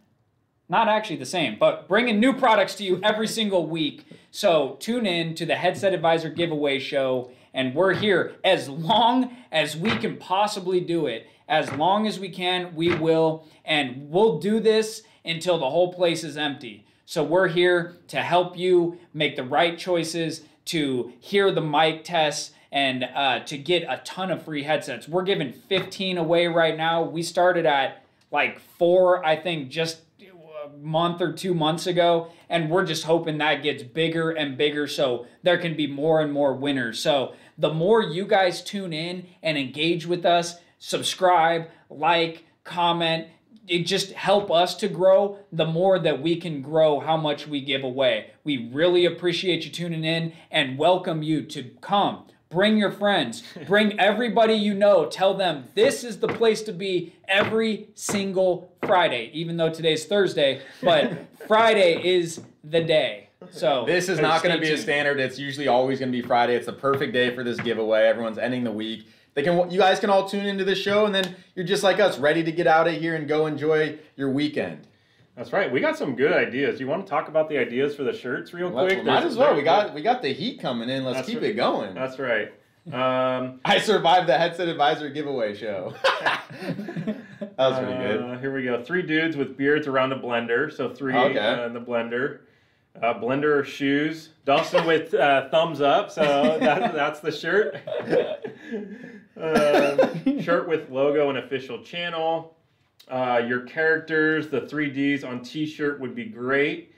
not actually the same, but bringing new products to you every single week. So tune in to the Headset Advisor giveaway show, and we're here as long as we can possibly do it. As long as we can, we will, and we'll do this until the whole place is empty. So we're here to help you make the right choices, to hear the mic tests, and uh, to get a ton of free headsets. We're giving 15 away right now. We started at like four, I think, just a month or two months ago, and we're just hoping that gets bigger and bigger so there can be more and more winners. So the more you guys tune in and engage with us, subscribe, like, comment, it just help us to grow the more that we can grow how much we give away we really appreciate you tuning in and welcome you to come bring your friends bring everybody you know tell them this is the place to be every single friday even though today's thursday but friday is the day so This is not going to be a standard. It's usually always going to be Friday. It's the perfect day for this giveaway. Everyone's ending the week. They can, you guys can all tune into this show, and then you're just like us, ready to get out of here and go enjoy your weekend. That's right. We got some good ideas. You want to talk about the ideas for the shirts real Let's- quick? might There's- as well. We got we got the heat coming in. Let's keep right. it going. That's right. Um, I survived the headset advisor giveaway show. that was pretty good. Uh, here we go. Three dudes with beards around a blender. So three Okay. uh, in the blender. Uh, blender shoes. Dustin with uh, thumbs up, so that, that's the shirt. um, shirt with logo and official channel. Uh, your characters, the 3Ds on T-shirt would be great.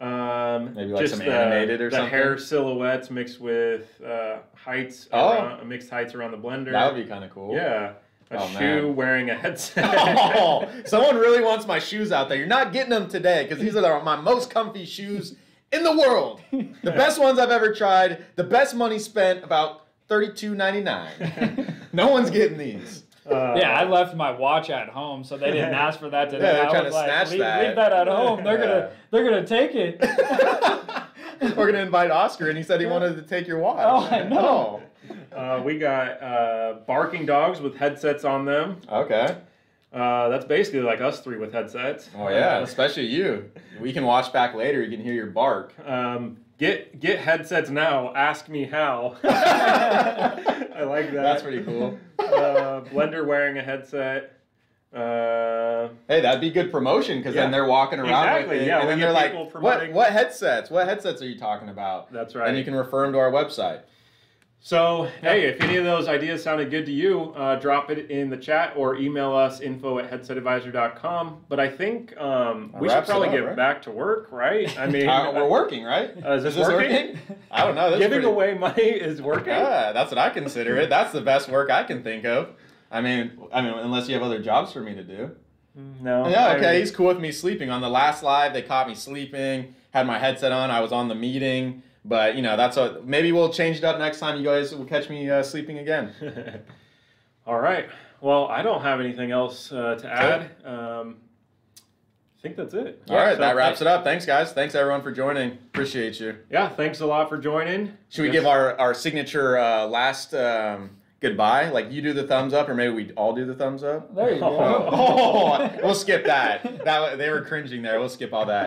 Um, Maybe like just some the, animated or the something? hair silhouettes mixed with uh, heights, Oh. around, mixed heights around the blender. That would be kind of cool. yeah. A Oh, shoe man. wearing a headset. oh, someone really wants my shoes out there. You're not getting them today because these are my most comfy shoes in the world. The best ones I've ever tried. The best money spent, about thirty-two ninety-nine. no one's getting these. Uh, Yeah, I left my watch at home, so they didn't ask for that today. Yeah, they're I trying was to like, snatch leave, that." leave that at home. They're Yeah. gonna they're gonna take it. We're gonna invite Oscar, and he said he wanted to take your watch. Oh, I know. Uh, we got uh, barking dogs with headsets on them. Oh, okay. Uh, that's basically like us three with headsets. Oh yeah, Uh, especially you. We can watch back later. You can hear your bark. um, get get headsets now. Ask me how. I like that. That's pretty cool. Uh, Blender wearing a headset. Uh, Hey, that'd be good promotion because Yeah. then they're walking around Exactly, with it, yeah, and then they're like, "What? What headsets? What headsets are you talking about?" that's right. And you can refer them to our website. So, hey, if any of those ideas sounded good to you, uh, drop it in the chat or email us info at headsetadvisor.com. But I think um, we should probably up, get right? back to work, right? I mean, Uh, we're working, right? Uh, is this working? I don't know. This giving pretty- away money is working. Yeah, that's what I consider it. That's the best work I can think of. I mean, I mean, unless you have other jobs for me to do. No. Yeah, I okay. mean, He's cool with me sleeping. On the last live, they caught me sleeping. Had my headset on. I was on the meeting. But you know, that's a maybe we'll change it up next time. You guys will catch me uh, sleeping again. All right. Well, I don't have anything else uh, to add. Um, I think that's it. All right, So that wraps it up. Thanks, guys. Thanks everyone for joining. Appreciate you. Yeah, thanks a lot for joining. Should we Yes. give our our signature uh, last um, goodbye? Like you do the thumbs up, or maybe we all do the thumbs up. There you go. Oh, we'll skip that. That they were cringing there. We'll skip all that.